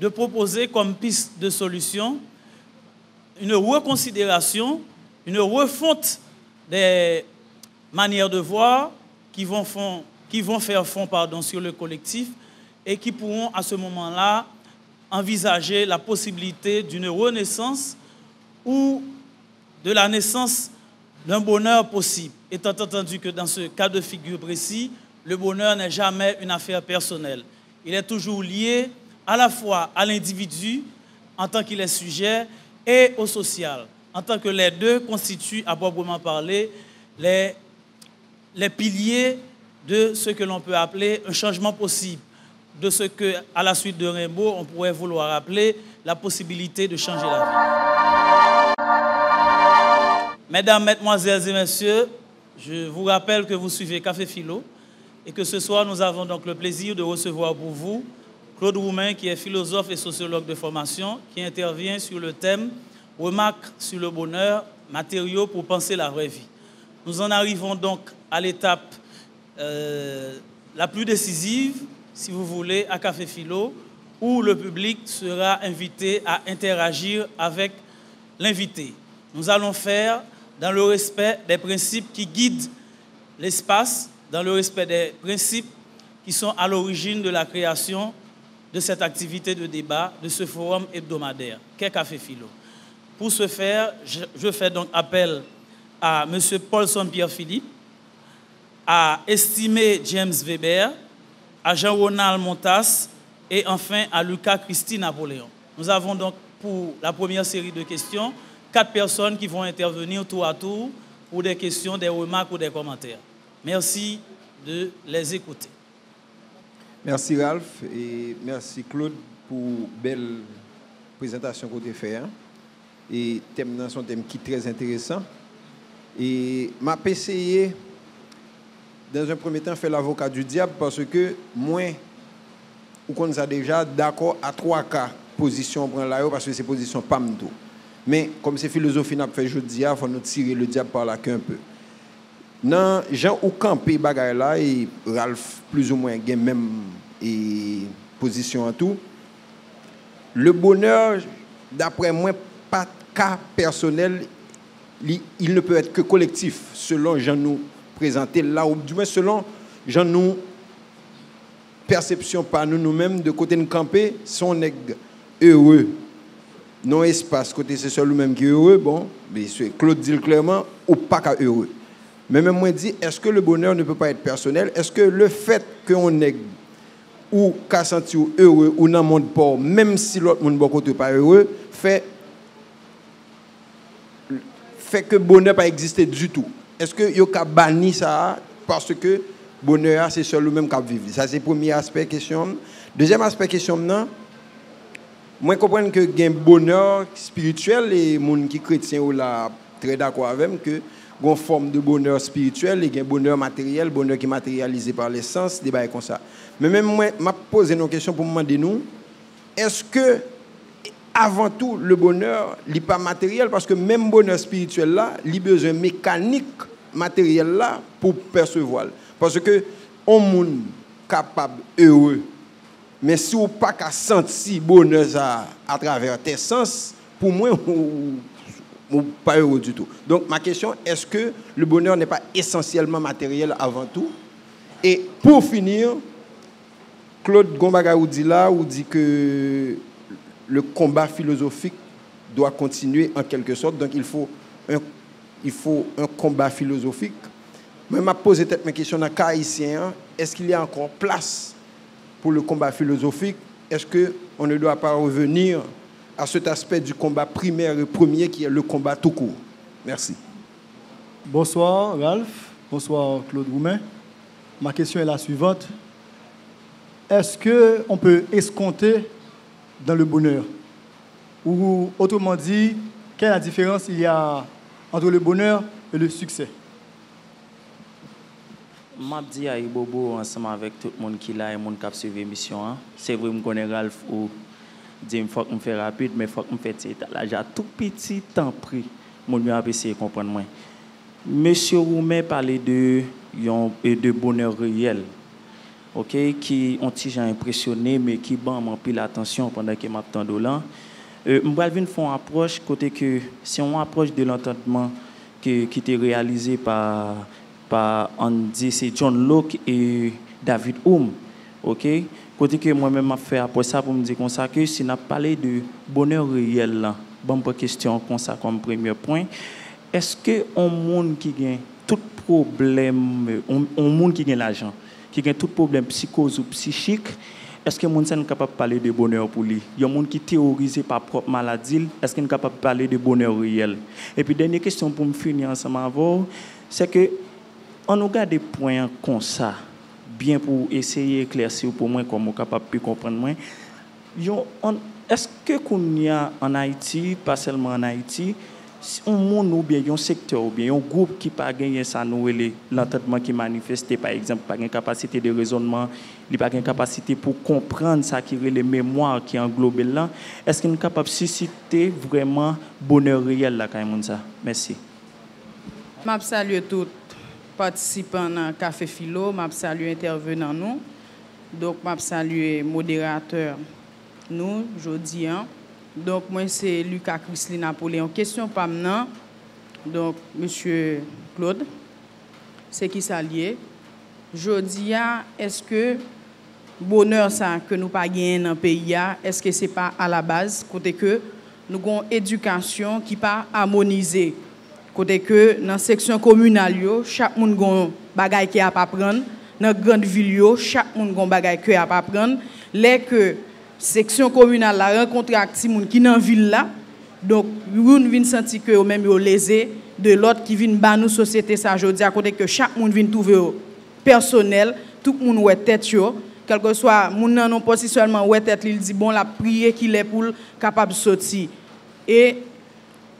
de proposer comme piste de solution une reconsidération, une refonte des manières de voir qui vont, faire fond pardon, sur le collectif et qui pourront à ce moment-là envisager la possibilité d'une renaissance ou de la naissance d'un bonheur possible, étant entendu que dans ce cas de figure précis, le bonheur n'est jamais une affaire personnelle. Il est toujours lié à la fois à l'individu en tant qu'il est sujet et au social, en tant que les deux constituent à proprement parler les piliers de ce que l'on peut appeler un changement possible, de ce que, à la suite de Rainbow, on pourrait vouloir appeler la possibilité de changer la vie. Mesdames, Mesdemoiselles et Messieurs, je vous rappelle que vous suivez Café Philo et que ce soir, nous avons donc le plaisir de recevoir pour vous Claude Roumain, qui est philosophe et sociologue de formation, qui intervient sur le thème Remarques sur le bonheur, matériaux pour penser la vraie vie. Nous en arrivons donc à l'étape euh, la plus décisive, si vous voulez, à Café Philo, où le public sera invité à interagir avec l'invité. Nous allons faire dans le respect des principes qui guident l'espace, dans le respect des principes qui sont à l'origine de la création de cette activité de débat, de ce forum hebdomadaire, qu'est Café Philo. Pour ce faire, je, fais donc appel à M. Paulson Pierre-Philippe, à estimé James Weber, à Jean-Ronald Montas et enfin à Lucas Christine Napoléon. Nous avons donc pour la première série de questions quatre personnes qui vont intervenir tour à tour pour des questions, des remarques ou des commentaires. Merci de les écouter. Merci Ralph et merci Claude pour belle présentation que tu as fait. Et thème dans son thème qui est très intéressant. Et m'a essayé dans un premier temps faire l'avocat du diable parce que moi ou qu'on a déjà d'accord à trois cas position prend là parce que c'est position pas tout. Mais comme c'est philosophie n'a fait jeudi, il faut nous tirer le diable par la queue un peu. Dans Jean ou campé bagaille là et Ralph plus ou moins gen même et position en tout. Le bonheur d'après moi pas cas personnel il ne peut être que collectif selon Jean nous présenté là ou du moins selon Jean nous perception par nous nous-mêmes de côté de camper son nègre heureux. Non espace côté c'est seul lui-même qui est heureux bon mais Claude dit clairement ou pas qu'à heureux. Mais même moi dit est-ce que le bonheur ne peut pas être personnel? Est-ce que le fait qu'on est ou qu'à sentir heureux ou dans le monde pas même si l'autre monde côté pas heureux fait fait que bonheur pas exister du tout. Est-ce que yo ka banni ça parce que bonheur c'est seul lui-même qui vivre ça c'est premier aspect question. Deuxième aspect question non? Moi comprendre que gain bonheur spirituel et moun qui chrétien ou là très d'accord avec moi que gon forme de bonheur spirituel et gain bonheur matériel bonheur qui est matérialisé par les sens des comme ça. Mais même moi m'a posé une question pour me demander nous est-ce que avant tout le bonheur n'est pas matériel parce que même bonheur spirituel là il a besoin mécanique matériel là pour percevoir parce que on monde capable heureux mais si vous pas qu'à sentir bonheur à travers tes sens, pour moi, (laughs) vous vous pas heureux du tout. Donc ma question, est-ce que le bonheur n'est pas essentiellement matériel avant tout? Et pour finir, Claude Gombaga ou dit là, ou dit que le combat philosophique doit continuer en quelque sorte. Donc il faut un, il faut un combat philosophique. Mais m'a posé peut-être ma question dans le cas haïtien, est-ce qu'il y a encore place pour le combat philosophique, est-ce qu'on ne doit pas revenir à cet aspect du combat primaire et premier qui est le combat tout court? Merci. Bonsoir Ralph, bonsoir Claude Roumain. Ma question est la suivante. Est-ce qu'on peut escompter dans le bonheur Ou autrement dit, quelle est la différence il y a entre le bonheur et le succès? M'a dit à Bobo ensemble avec tout le monde qui là et monde qui a suivi l'émission. hein. C'est vrai, je connais Ralph ou dit faut que je fasse rapide, mais faut que je fasse. Là, j'ai tout petit temps pris. Mon mieux a essayé de comprendre moi. Monsieur Roumet parlait de, de bonheur réel. OK, qui ont gens impressionné, mais qui ban m'en pile l'attention pendant que m'a tant là. Euh, m'bral vinn font approche côté que si on approche de l'entendement qui était réalisé par par dit c'est John Locke et David Hume. OK? Côté que moi-même m'a fait après ça pour me dire comme ça que si n'a parlé de bonheur réel là, bon pas question comme ça comme premier point. Est-ce que un monde qui gagne tout problème un monde qui gagne l'argent, qui gagne tout problème psychose ou psychique est-ce que monde est capable de parler de bonheur pour lui? Il y a gens qui théorisent par propre maladie. Est-ce qu'il est capable de parler de bonheur réel? Et puis, dernière question pour me finir ensemble c'est que on nous garde des points comme ça, bien pour essayer d'éclaircir pour moi, comme on capable de comprendre moi. Yo, on- Est-ce que qu'on y a en Haïti, pas seulement en Haïti, un monde ou bien un secteur ou bien un groupe qui pas gagné ça nous l'entendement qui manifesté par exemple pas une capacité de raisonnement, il pas une capacité pour comprendre ça qui est les mémoires qui englobe là, est-ce qu'il est capable de susciter vraiment bonheur réel là quand ça Merci. Je salue tous participants dans Café Philo, je salue intervenants nous. Donc je salue modérateur nous jodi an. Donc moi c'est Lucas Chrisli Napoléon. Question pas maintenant. Donc monsieur Claude, c'est qui? Jodi an, est-ce que bonheur ça que nous pas gagné dans le pays a, est-ce que c'est pas à la base? Côté que nous avons une éducation qui pas harmonisée côté que dans section communale chaque monde gon bagay qui a pas prendre dans grande ville chaque monde gon bagay qui a pas prendre les que section communale la rencontre avec ti moun qui dans ville là. Donc yon vinn senti que yo même yo lésé de l'autre qui vinn ba nous société ça. Jodi à côté que chaque monde vinn trouver personnel. Tout monde ouais tête yo. Quel que soit moun nan non pas si seulement ouais tête il dit bon la prier qu'il est pour capable sortir. Et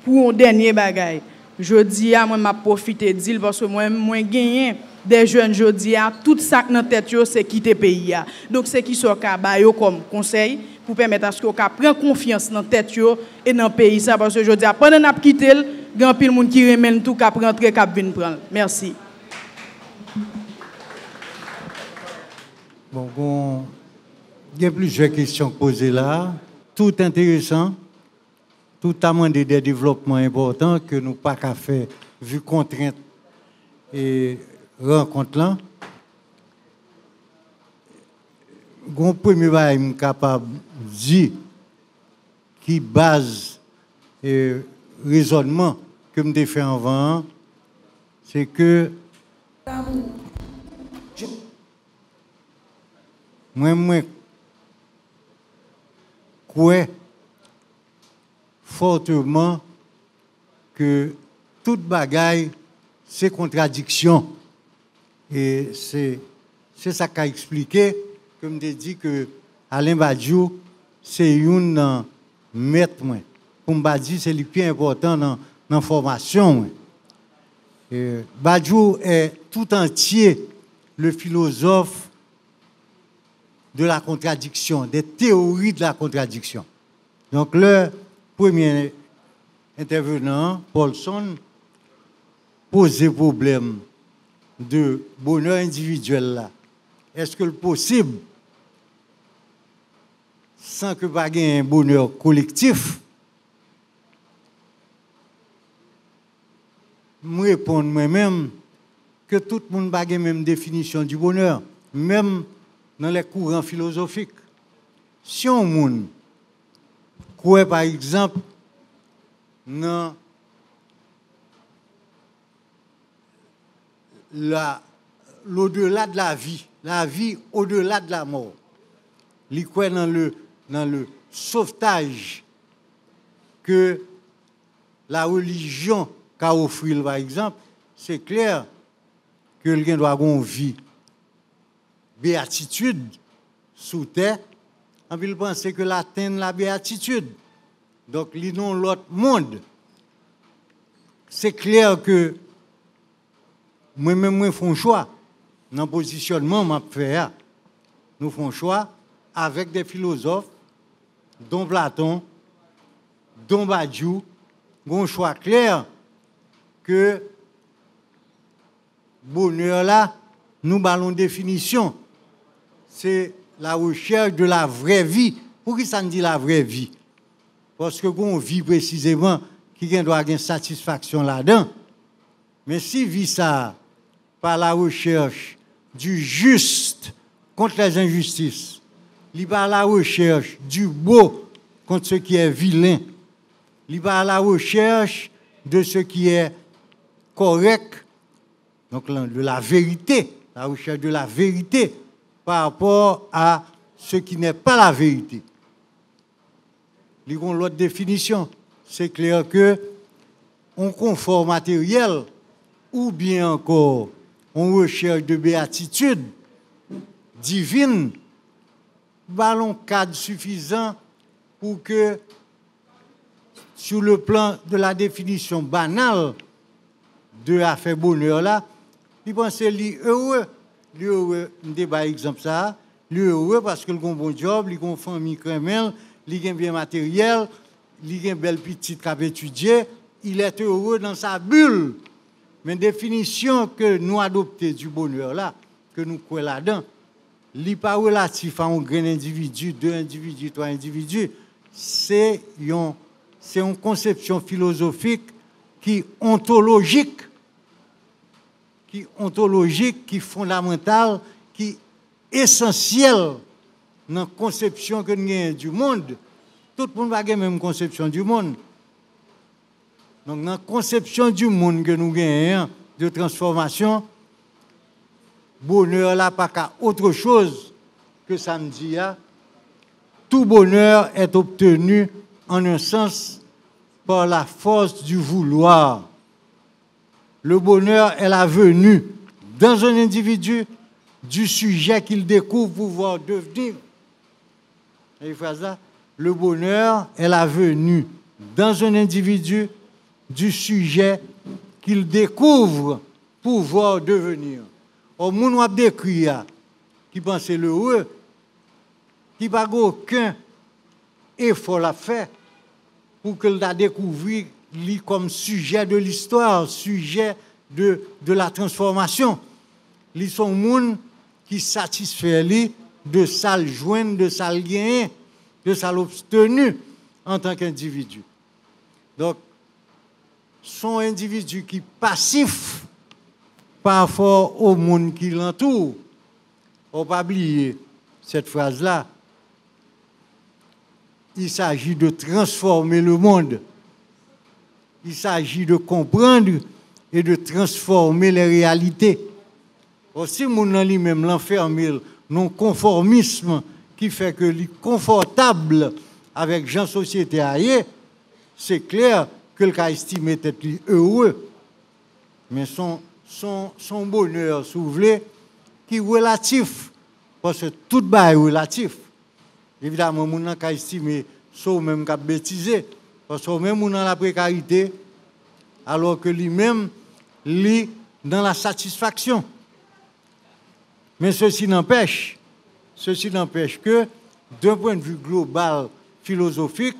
pour un dernier bagay jodi a moi m'a profité d'il parce que moi moi gagné des jeunes jodi a tout ça dans tête c'est quitter pays a donc c'est qui soit ka ba yo comme conseil pour permettre à ce qu'on prenne confiance dans tête et dans pays ça parce que jodi a pendant n'a quitté grand pile monde qui remène tout cap rentrer cap vinn prendre. Merci. Bon, bon, il y a plusieurs questions posées là, tout intéressant, tout amendé des développements importants que nous pas qu'à faire vu contraintes et rencontres là. Gon premier bail m'm capable dire qui base et raisonnement que me fait avant c'est que moi moi crois fortement que toute bagaille c'est contradiction et c'est ça qu'a expliqué que me dit que Alain Badiou c'est une nan maître pour me c'est le plus important dans dans formation. Et Badiou est tout entier le philosophe de la contradiction, des théories de la contradiction. Donc le premier intervenant, Paulson, posait problème de bonheur individuel là. Est-ce que le possible, sans que pas un bonheur collectif, me répondre moi-même que tout le monde pas la même définition du bonheur, même dans les courants philosophiques. Si on croit par exemple dans l'au-delà de la vie, la vie au-delà de la mort, il croit dans le, dans le sauvetage que la religion qu'a offert, par exemple, c'est clair que quelqu'un doit avoir une vie béatitude sous terre, on peut penser que l'atteindre la béatitude. Donc, n'ont l'autre monde. C'est clair que moi-même, moi, font choix. Dans le positionnement, m'a fait, nous font choix avec des philosophes, dont Platon, dont Badiou, un choix clair que bonheur là, nous ballons définition. C'est la recherche de la vraie vie. Pour qui ça ne dit la vraie vie? Parce que qu'on vit précisément qui doit avoir une satisfaction là-dedans. Mais si vit ça par la recherche du juste contre les injustices, il par la recherche du beau contre ce qui est vilain, il par la recherche de ce qui est correct, donc de la vérité, la recherche de la vérité par rapport à ce qui n'est pas la vérité. L'autre définition. C'est clair que un confort matériel ou bien encore on recherche de béatitude divine, ballon cadre suffisant pour que, sur le plan de la définition banale de affaire bonheur là, il pense lui heureux, lui heureux, un débat exemple ça, lui heureux parce qu'il a un bon job, il a une famille crémelle, il a un bien matériel, il a une belle petite qui a étudié, il est heureux dans sa bulle. Mais définition que nous adoptons du bonheur là, que nous croyons là-dedans, n'est pas relatif à un grand individu, deux individus, trois individus. C'est une, conception philosophique qui est ontologique, qui est ontologique, qui est fondamentale, qui est essentielle dans la conception que nous avons du monde. Tout le monde avoir la même conception du monde. Donc, dans la conception du monde que nous gagnons de transformation, bonheur là pas qu'à autre chose que samedi. hein. Tout bonheur est obtenu en un sens par la force du vouloir. Le bonheur est la venue dans un individu du sujet qu'il découvre pouvoir devenir. Le bonheur est la venue dans un individu du sujet qu'il découvre pouvoir devenir. Au monde a décrit qui pense l'heureux, qui n'a aucun effort à faire pour qu'il la découvrir comme sujet de l'histoire, sujet de, de la transformation. Ils sont monde qui satisfait lui de le joindre, de le gagner, de ça l'obtenu en tant qu'individu. Donc, sont individus qui passifs par rapport au monde qui l'entoure. On pas oublier cette phrase-là. Il s'agit de transformer le monde. Il s'agit de comprendre et de transformer les réalités. Aussi, mon lui-même l'enfermer non conformisme qui fait que est confortable avec gens société ailleurs, c'est clair que le estimé être heureux. Mais son, son, son bonheur, si vous voulez, qui est relatif. Parce que tout bas est relatif. Évidemment, mon n'a qu'à estimer ça même qu'à bêtiser. Parce que même on a la précarité, alors que lui-même, lui, dans la satisfaction. Mais ceci n'empêche, ceci n'empêche que, d'un point de vue global, philosophique,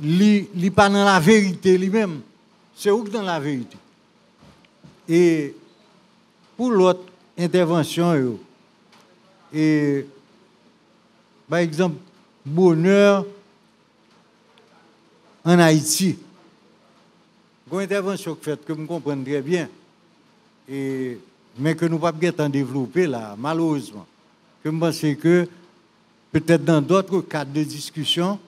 li, li pas dans la vérité lui-même. C'est où dans la vérité. Et pour l'autre intervention, par exemple, bonheur en Haïti. Une intervention que je comprends très bien, et, mais que nous ne pouvons pas développer là, malheureusement. Que je pense que peut-être dans d'autres cadres de discussion,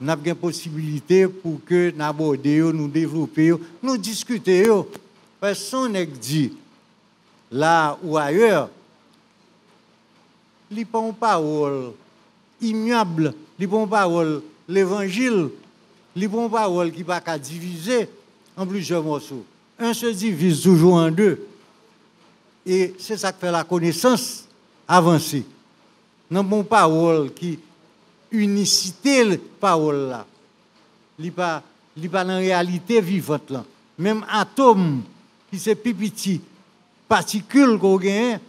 nous avons une possibilité pour que nous abordions, nous développions, nous discutions. Parce que si on est dit, là ou ailleurs, il n'y une parole immuable, il parole l'évangile, il n'y parole qui va pas diviser en plusieurs morceaux. Un se divise toujours en deux. Et c'est ça qui fait la connaissance avancée. Parole qui unicité la parole là. Il pas li pas dans réalité vivante. Même atome qui c'est petit, particule qu'on gagne,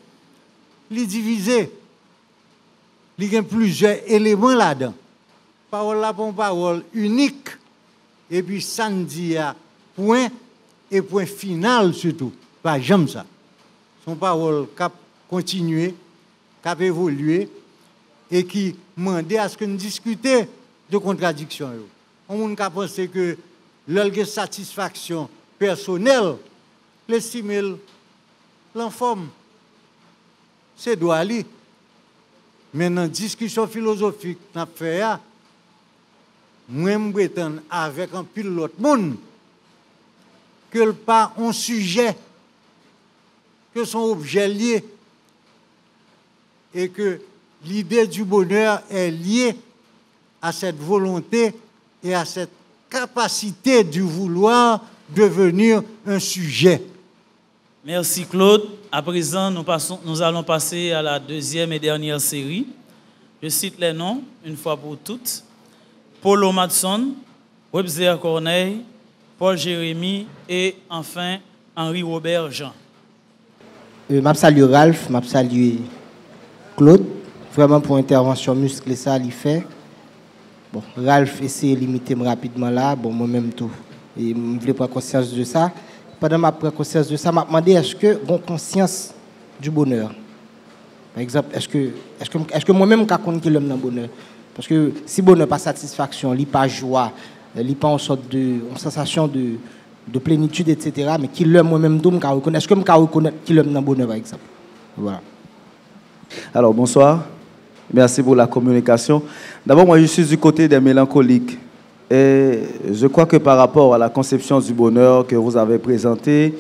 li divisé. Il y a plusieurs éléments là-dedans. Parole là pour parole unique et puis ça dit point et point final surtout. Pas jamais ça. Son parole cap continuer, cap évoluer et qui demandait à ce que nous discutions de contradictions. On a pensé que leur satisfaction personnelle, l'estime l'enforme. C'est droit ali. Mais dans la discussion philosophique a fait, moi, je avec un pile l'autre monde que le pas un sujet, que son objet lié, et que l'idée du bonheur est liée à cette volonté et à cette capacité du vouloir devenir un sujet. Merci Claude. À présent, nous, passons, nous allons passer à la deuxième et dernière série. Je cite les noms, une fois pour toutes. Paulo Madson, Webzer Corneille, Paul Jérémy et enfin Henri-Robert Jean. Euh, m'a salué Ralph, m'a salué Claude, vraiment pour intervention musclée ça, il fait. Bon, Ralph essaie de limiter rapidement là, bon, moi-même tout. Et je voulais prendre conscience de ça. Pendant ma prendre conscience de ça, m'a demandé est-ce que j'ai conscience du bonheur? Par exemple, est-ce que, est que, est que moi-même, je connais l'aime dans le bonheur? Parce que si bonheur pas satisfaction, il pas joie, il pas une sorte de sensation de, de plénitude, etc. Mais qui l'aime moi-même, je reconnais. Est-ce que je reconnais qui l'aime dans le bonheur, par exemple? Voilà. Alors, bonsoir. Merci pour la communication. D'abord, moi, je suis du côté des mélancoliques. Et je crois que par rapport à la conception du bonheur que vous avez présentée,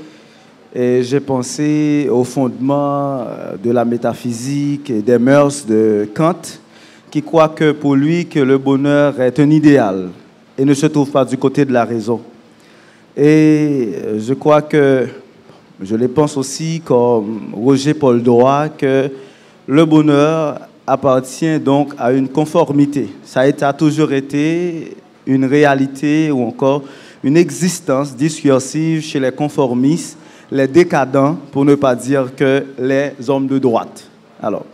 j'ai pensé au fondement euh, de la métaphysique et des mœurs de Kant, qui croit que pour lui, que le bonheur est un idéal et ne se trouve pas du côté de la raison. Et je crois que, je le pense aussi comme Roger Paul Droit, que le bonheur appartient donc à une conformité. Ça a toujours été une réalité ou encore une existence discursive chez les conformistes, les décadents, pour ne pas dire que les hommes de droite. Alors,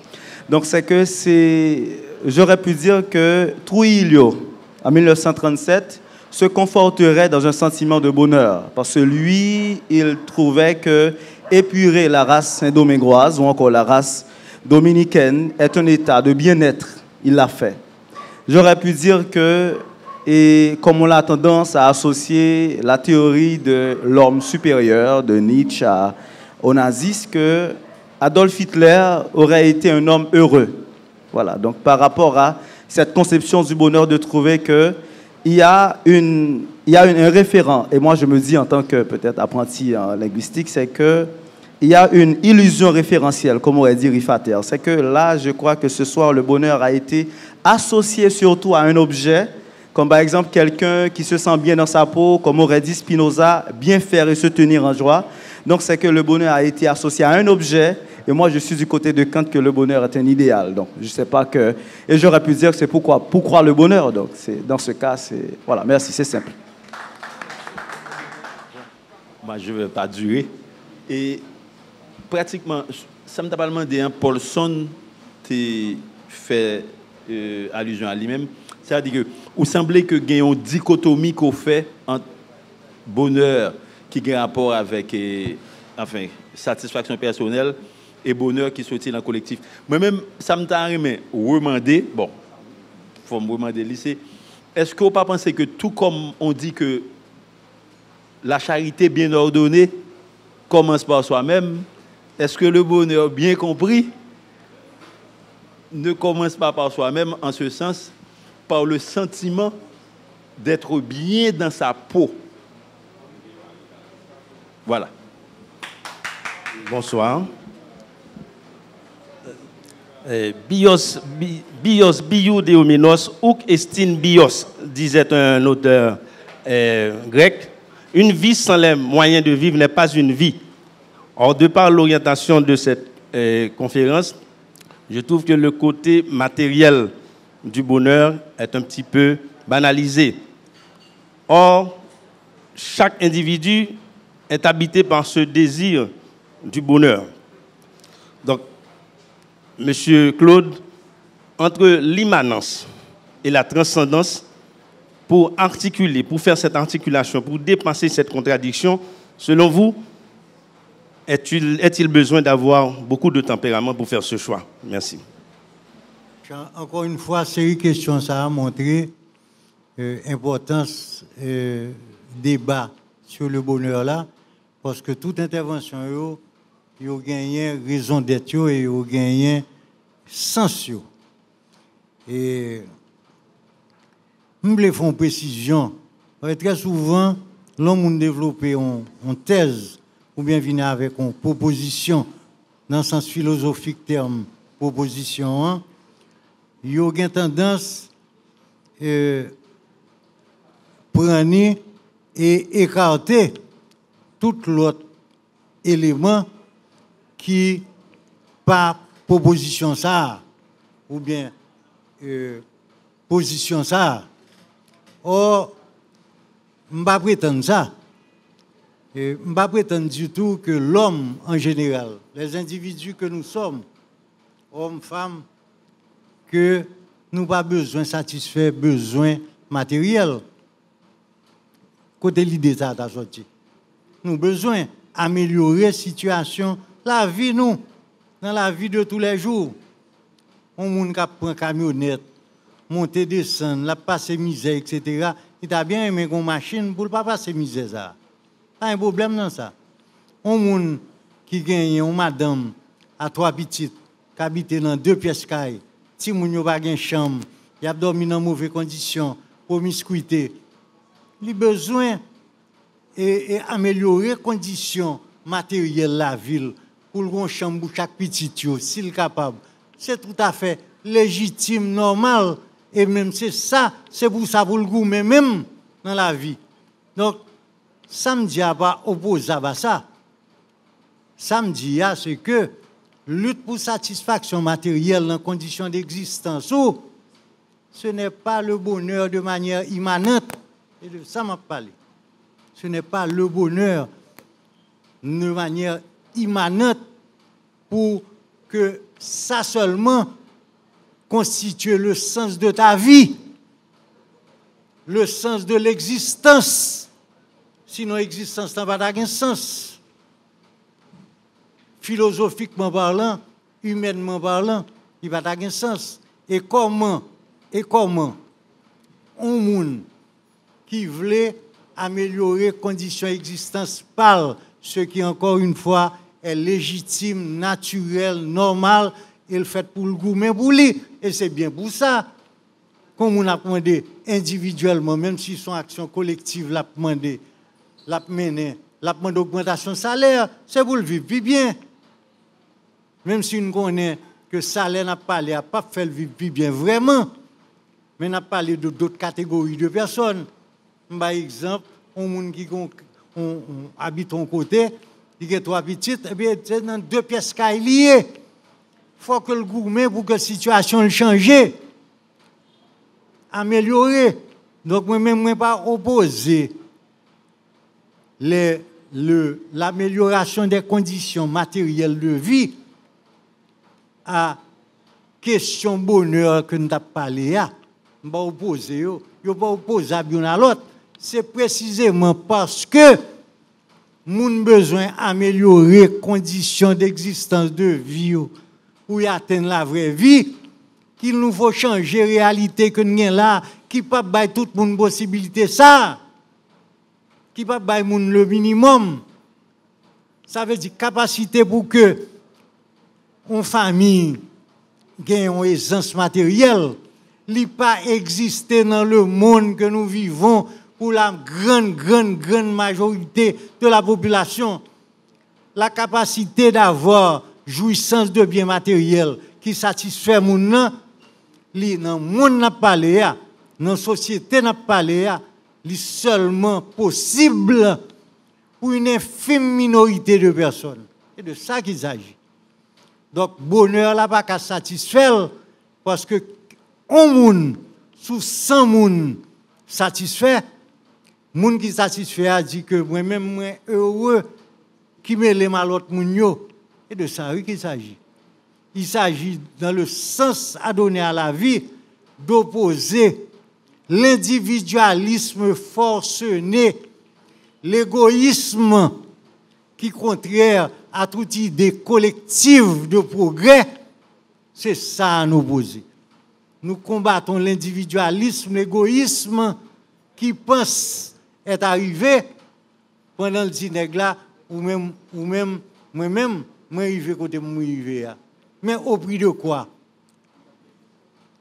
donc c'est que c'est, j'aurais pu dire que Trujillo, en 1937, se conforterait dans un sentiment de bonheur, parce que lui, il trouvait que épurer la race saint-domingoise ou encore la race dominicaine est un état de bien-être. Il l'a fait. J'aurais pu dire que, et comme on a tendance à associer la théorie de l'homme supérieur de Nietzsche au nazisme, Adolf Hitler aurait été un homme heureux. Voilà, donc par rapport à cette conception du bonheur de trouver que il y a, une, il y a un référent, et moi je me dis en tant que peut-être apprenti en linguistique, c'est que il y a une illusion référentielle, comme aurait dit Rifater. C'est que là, je crois que ce soir, le bonheur a été associé surtout à un objet, comme par exemple quelqu'un qui se sent bien dans sa peau, comme aurait dit Spinoza, bien faire et se tenir en joie. Donc c'est que le bonheur a été associé à un objet, et moi je suis du côté de Kant que le bonheur est un idéal. Donc je sais pas que... Et j'aurais pu dire que c'est pourquoi, pour croire le bonheur. Donc dans ce cas, c'est... Voilà, merci, c'est simple. Moi je ne vais pas durer. Et pratiquement, ça m'a pas demandé, hein, Paulson fait euh, allusion à lui-même. C'est-à-dire que, vous semblez que y une dichotomie qu'on fait entre bonheur qui a rapport avec euh, enfin, satisfaction personnelle et bonheur qui sortit dans le collectif. Moi-même, ça me t'a demander, bon, il faut me demander lycée, est-ce que vous pas pensé que tout comme on dit que la charité bien ordonnée commence par soi-même, est-ce que le bonheur bien compris ne commence pas par soi-même, en ce sens, par le sentiment d'être bien dans sa peau? Voilà. Bonsoir. Euh, bios, bios, biou deominos, ou estine bios, disait un auteur euh, grec. Une vie sans les moyens de vivre n'est pas une vie. Or, de par l'orientation de cette euh, conférence, je trouve que le côté matériel du bonheur est un petit peu banalisé. Or, chaque individu est habité par ce désir du bonheur. Donc, Monsieur Claude, entre l'immanence et la transcendance, pour articuler, pour faire cette articulation, pour dépasser cette contradiction, selon vous, est-il besoin d'avoir beaucoup de tempérament pour faire ce choix? Merci. Encore une fois, de questions, ça a montré l'importance euh, débat sur le bonheur là, parce que toute intervention, il y a gagné raison d'être et il y a gagné sens. Et nous voulons faire une précision. Très souvent, l'homme développe une thèse ou bien venir avec une proposition dans le sens philosophique terme proposition, il y a une tendance euh, prendre et écarter toute l'autre éléments qui, par proposition ça, ou bien euh, position ça, or, je ne prétendre ça. Je ne prétendre du tout que l'homme en général, les individus que nous sommes, hommes, femmes, que nous pas besoin de satisfaire besoins matériels. Côté l'idée ça t'a sorti. Nous avons besoin d'améliorer la situation, la vie nous, dans la vie de tous les jours. On monde qui prend camionnette, monter, descendre, la passer misère, etc. Il a bien aimé une machine pour ne pas passer misère. Pas un problème dans ça. On monde qui gagne une madame à trois petites, qui habite dans deux pièces cailles, si moun yo pas gen chambre, y a dormi dans mauvaises conditions, promiscuité. Il a besoin et, et améliorer les conditions matérielles de la ville pour une chambre pour chaque petit s'il capable. C'est tout à fait légitime, normal, et même c'est ça, c'est pour ça pour le goût, même dans la vie. Donc, ça me dit à pas opposé à ça. À c'est que lutte pour satisfaction matérielle dans conditions d'existence, ce n'est pas le bonheur de manière immanente, et de ça m'a parlé. Ce n'est pas le bonheur de manière immanente pour que ça seulement constitue le sens de ta vie, le sens de l'existence. Sinon, l'existence n'a pas de sens. Philosophiquement parlant, humainement parlant, il va pas de sens. Et comment, et comment, un monde qui voulait améliorer les conditions d'existence par ce qui, encore une fois, est légitime, naturel, normal, et le fait pour le goût, mais pour lui. Et c'est bien pour ça qu'on a demandé individuellement, même si son action collective l'a demandé, l'a mené, l'a demandé augmentation de salaire, c'est pour le vivre bien. Même si nous connaissons que le salaire n'a pas n'a pas fait le vivre bien vraiment, mais n'a parlé de d'autres catégories de personnes. Par exemple, un monde qui on, on, habite en côté, il a trois petites, et bien, c'est dans deux pièces qui liées. Il faut que le gourmet, pour que la situation change, améliorer. Donc, moi-même, je ne pas opposer l'amélioration des conditions matérielles de vie à question bonheur que nous avons parlé. Je ne pas opposer. Ne pas opposer à l'un à l'autre. C'est précisément parce que nous avons besoin d'améliorer les conditions d'existence de vie pour y atteindre la vraie vie qu'il nous faut changer la réalité que nous avons là, qui peut pas toute le monde possibilité ça, qui pas le minimum? Ça veut dire capacité pour que une famille gagne une aisance matérielle, n'a pas existé dans le monde que nous vivons pour la grande, grande, grande majorité de la population. La capacité d'avoir jouissance de biens matériels qui satisfait mon nom, dans le monde n'a pas dans la société n'a est seulement possible pour une infime minorité de personnes. C'est de ça qu'il s'agit. Donc, bonheur là pas qu'à satisfaire parce que un monde sous 100 monde satisfait, monde qui satisfait a dit que moi-même moi heureux qui me les mal autres Et de ça qu'il s'agit. Il s'agit dans le sens à donner à la vie d'opposer l'individualisme forcené, l'égoïsme qui contraire à toute idée collective de progrès, c'est ça à nous opposer. Nous combattons l'individualisme, l'égoïsme qui pense être arrivé pendant le dîner là, ou même, ou même, moi-même, moi arrivé côté moi. Mais au prix de quoi?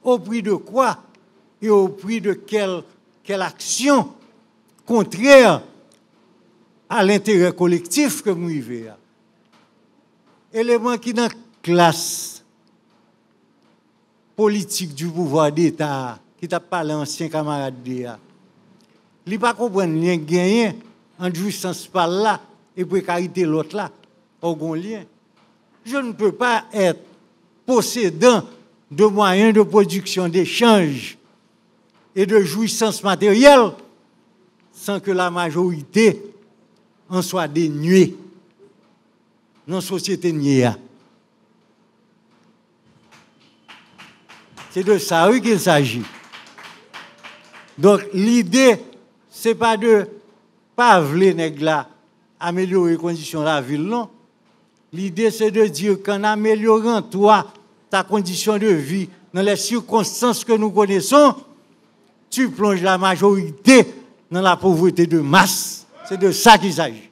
Au prix de quoi? Et au prix de quelle, quelle action contraire à l'intérêt collectif que nous vivons élément qui dans la classe politique du pouvoir d'État, qui t'a parlé ancien camarade de il pas comprendre rien gagné en jouissance là et précarité l'autre là. au lien. Je ne peux pas être possédant de moyens de production, d'échange et de jouissance matérielle sans que la majorité en soit dénuée dans la société niée. C'est de ça qu'il s'agit. Donc l'idée, ce n'est pas de pas vouloir améliorer les conditions de la ville, non. L'idée, c'est de dire qu'en améliorant toi, ta condition de vie, dans les circonstances que nous connaissons, tu plonges la majorité dans la pauvreté de masse. C'est de ça qu'il s'agit.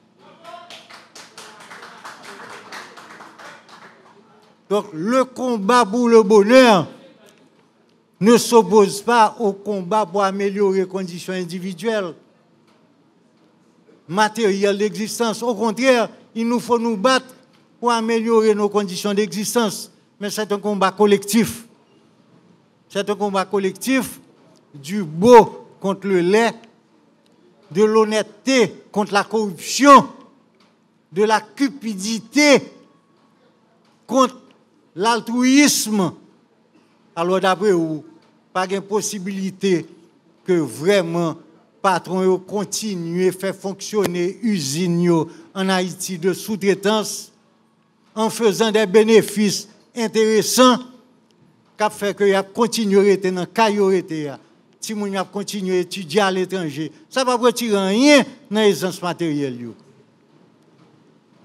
Donc le combat pour le bonheur ne s'oppose pas au combat pour améliorer les conditions individuelles, matérielles d'existence. Au contraire, il nous faut nous battre pour améliorer nos conditions d'existence. Mais c'est un combat collectif. C'est un combat collectif du beau contre le lait, de l'honnêteté contre la corruption, de la cupidité contre l'altruisme. Alors d'après vous, pas de possibilité que vraiment patron continue à faire fonctionner usine en Haïti de sous-traitance en faisant des bénéfices intéressants qui fait que a continué à être dans le si moun a continué à étudier à l'étranger, ça va pas retirer rien dans les matériels.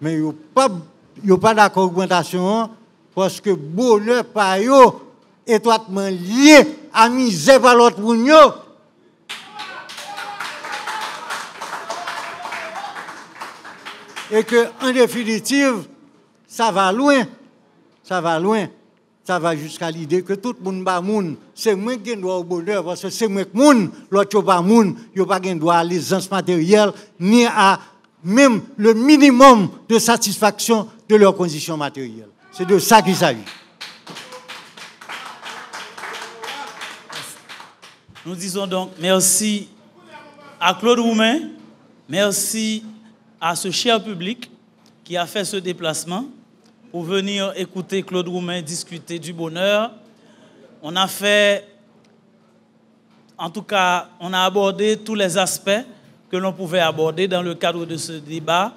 Mais n'y a pas d'accord augmentation parce que bonheur par yo étroitement lié à misère par l'autre. Et que, en définitive, ça va loin. Ça va loin. Ça va jusqu'à l'idée que tout le monde va moun. C'est moi qui dois au bonheur parce que c'est moi qui moun. L'autre pas moun. Il pas droit à l'aisance matérielle ni à même le minimum de satisfaction de leurs conditions matérielles. C'est de ça qu'il s'agit. Nous disons donc merci à Claude Roumain, merci à ce cher public qui a fait ce déplacement pour venir écouter Claude Roumain discuter du bonheur. On a fait, en tout cas, on a abordé tous les aspects que l'on pouvait aborder dans le cadre de ce débat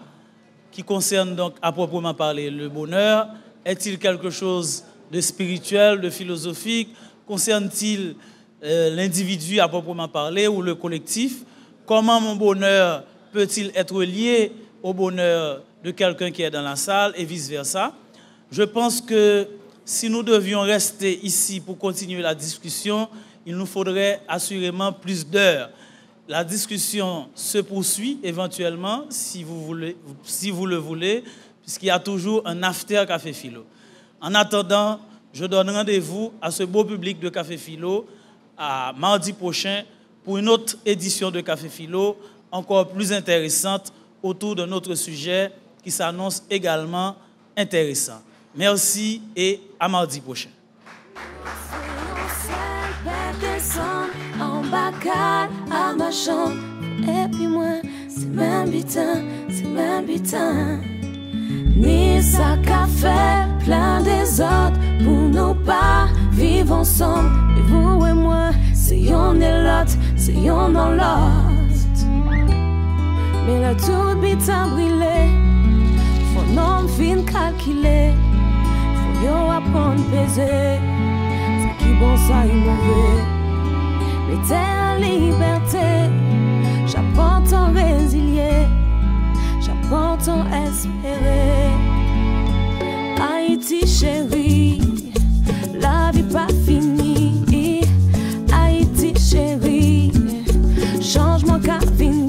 qui concerne donc à proprement parler le bonheur. Est-il quelque chose de spirituel, de philosophique? Concerne-t-il euh, l'individu à proprement parler ou le collectif? Comment mon bonheur peut-il être lié au bonheur de quelqu'un qui est dans la salle et vice-versa? Je pense que si nous devions rester ici pour continuer la discussion, il nous faudrait assurément plus d'heures. La discussion se poursuit éventuellement, si vous, le voulez, puisqu'il y a toujours un after Café Philo. En attendant, je donne rendez-vous à ce beau public de Café Philo à mardi prochain pour une autre édition de Café Philo, encore plus intéressante autour de notre sujet qui s'annonce également intéressant. Merci et à mardi prochain. Ni ça plein des autres pour nous pas vivre ensemble. Et vous et moi, c'est c'est. Mais brûlé, faut non fin yo ap kon peze Sa ki bon sa yu mouve Mete an liberté. J'apprends ton résilier. J'apprends ton espérer. Haïti chérie. La vie pas finie. Haïti chérie. Changement qu'a fini.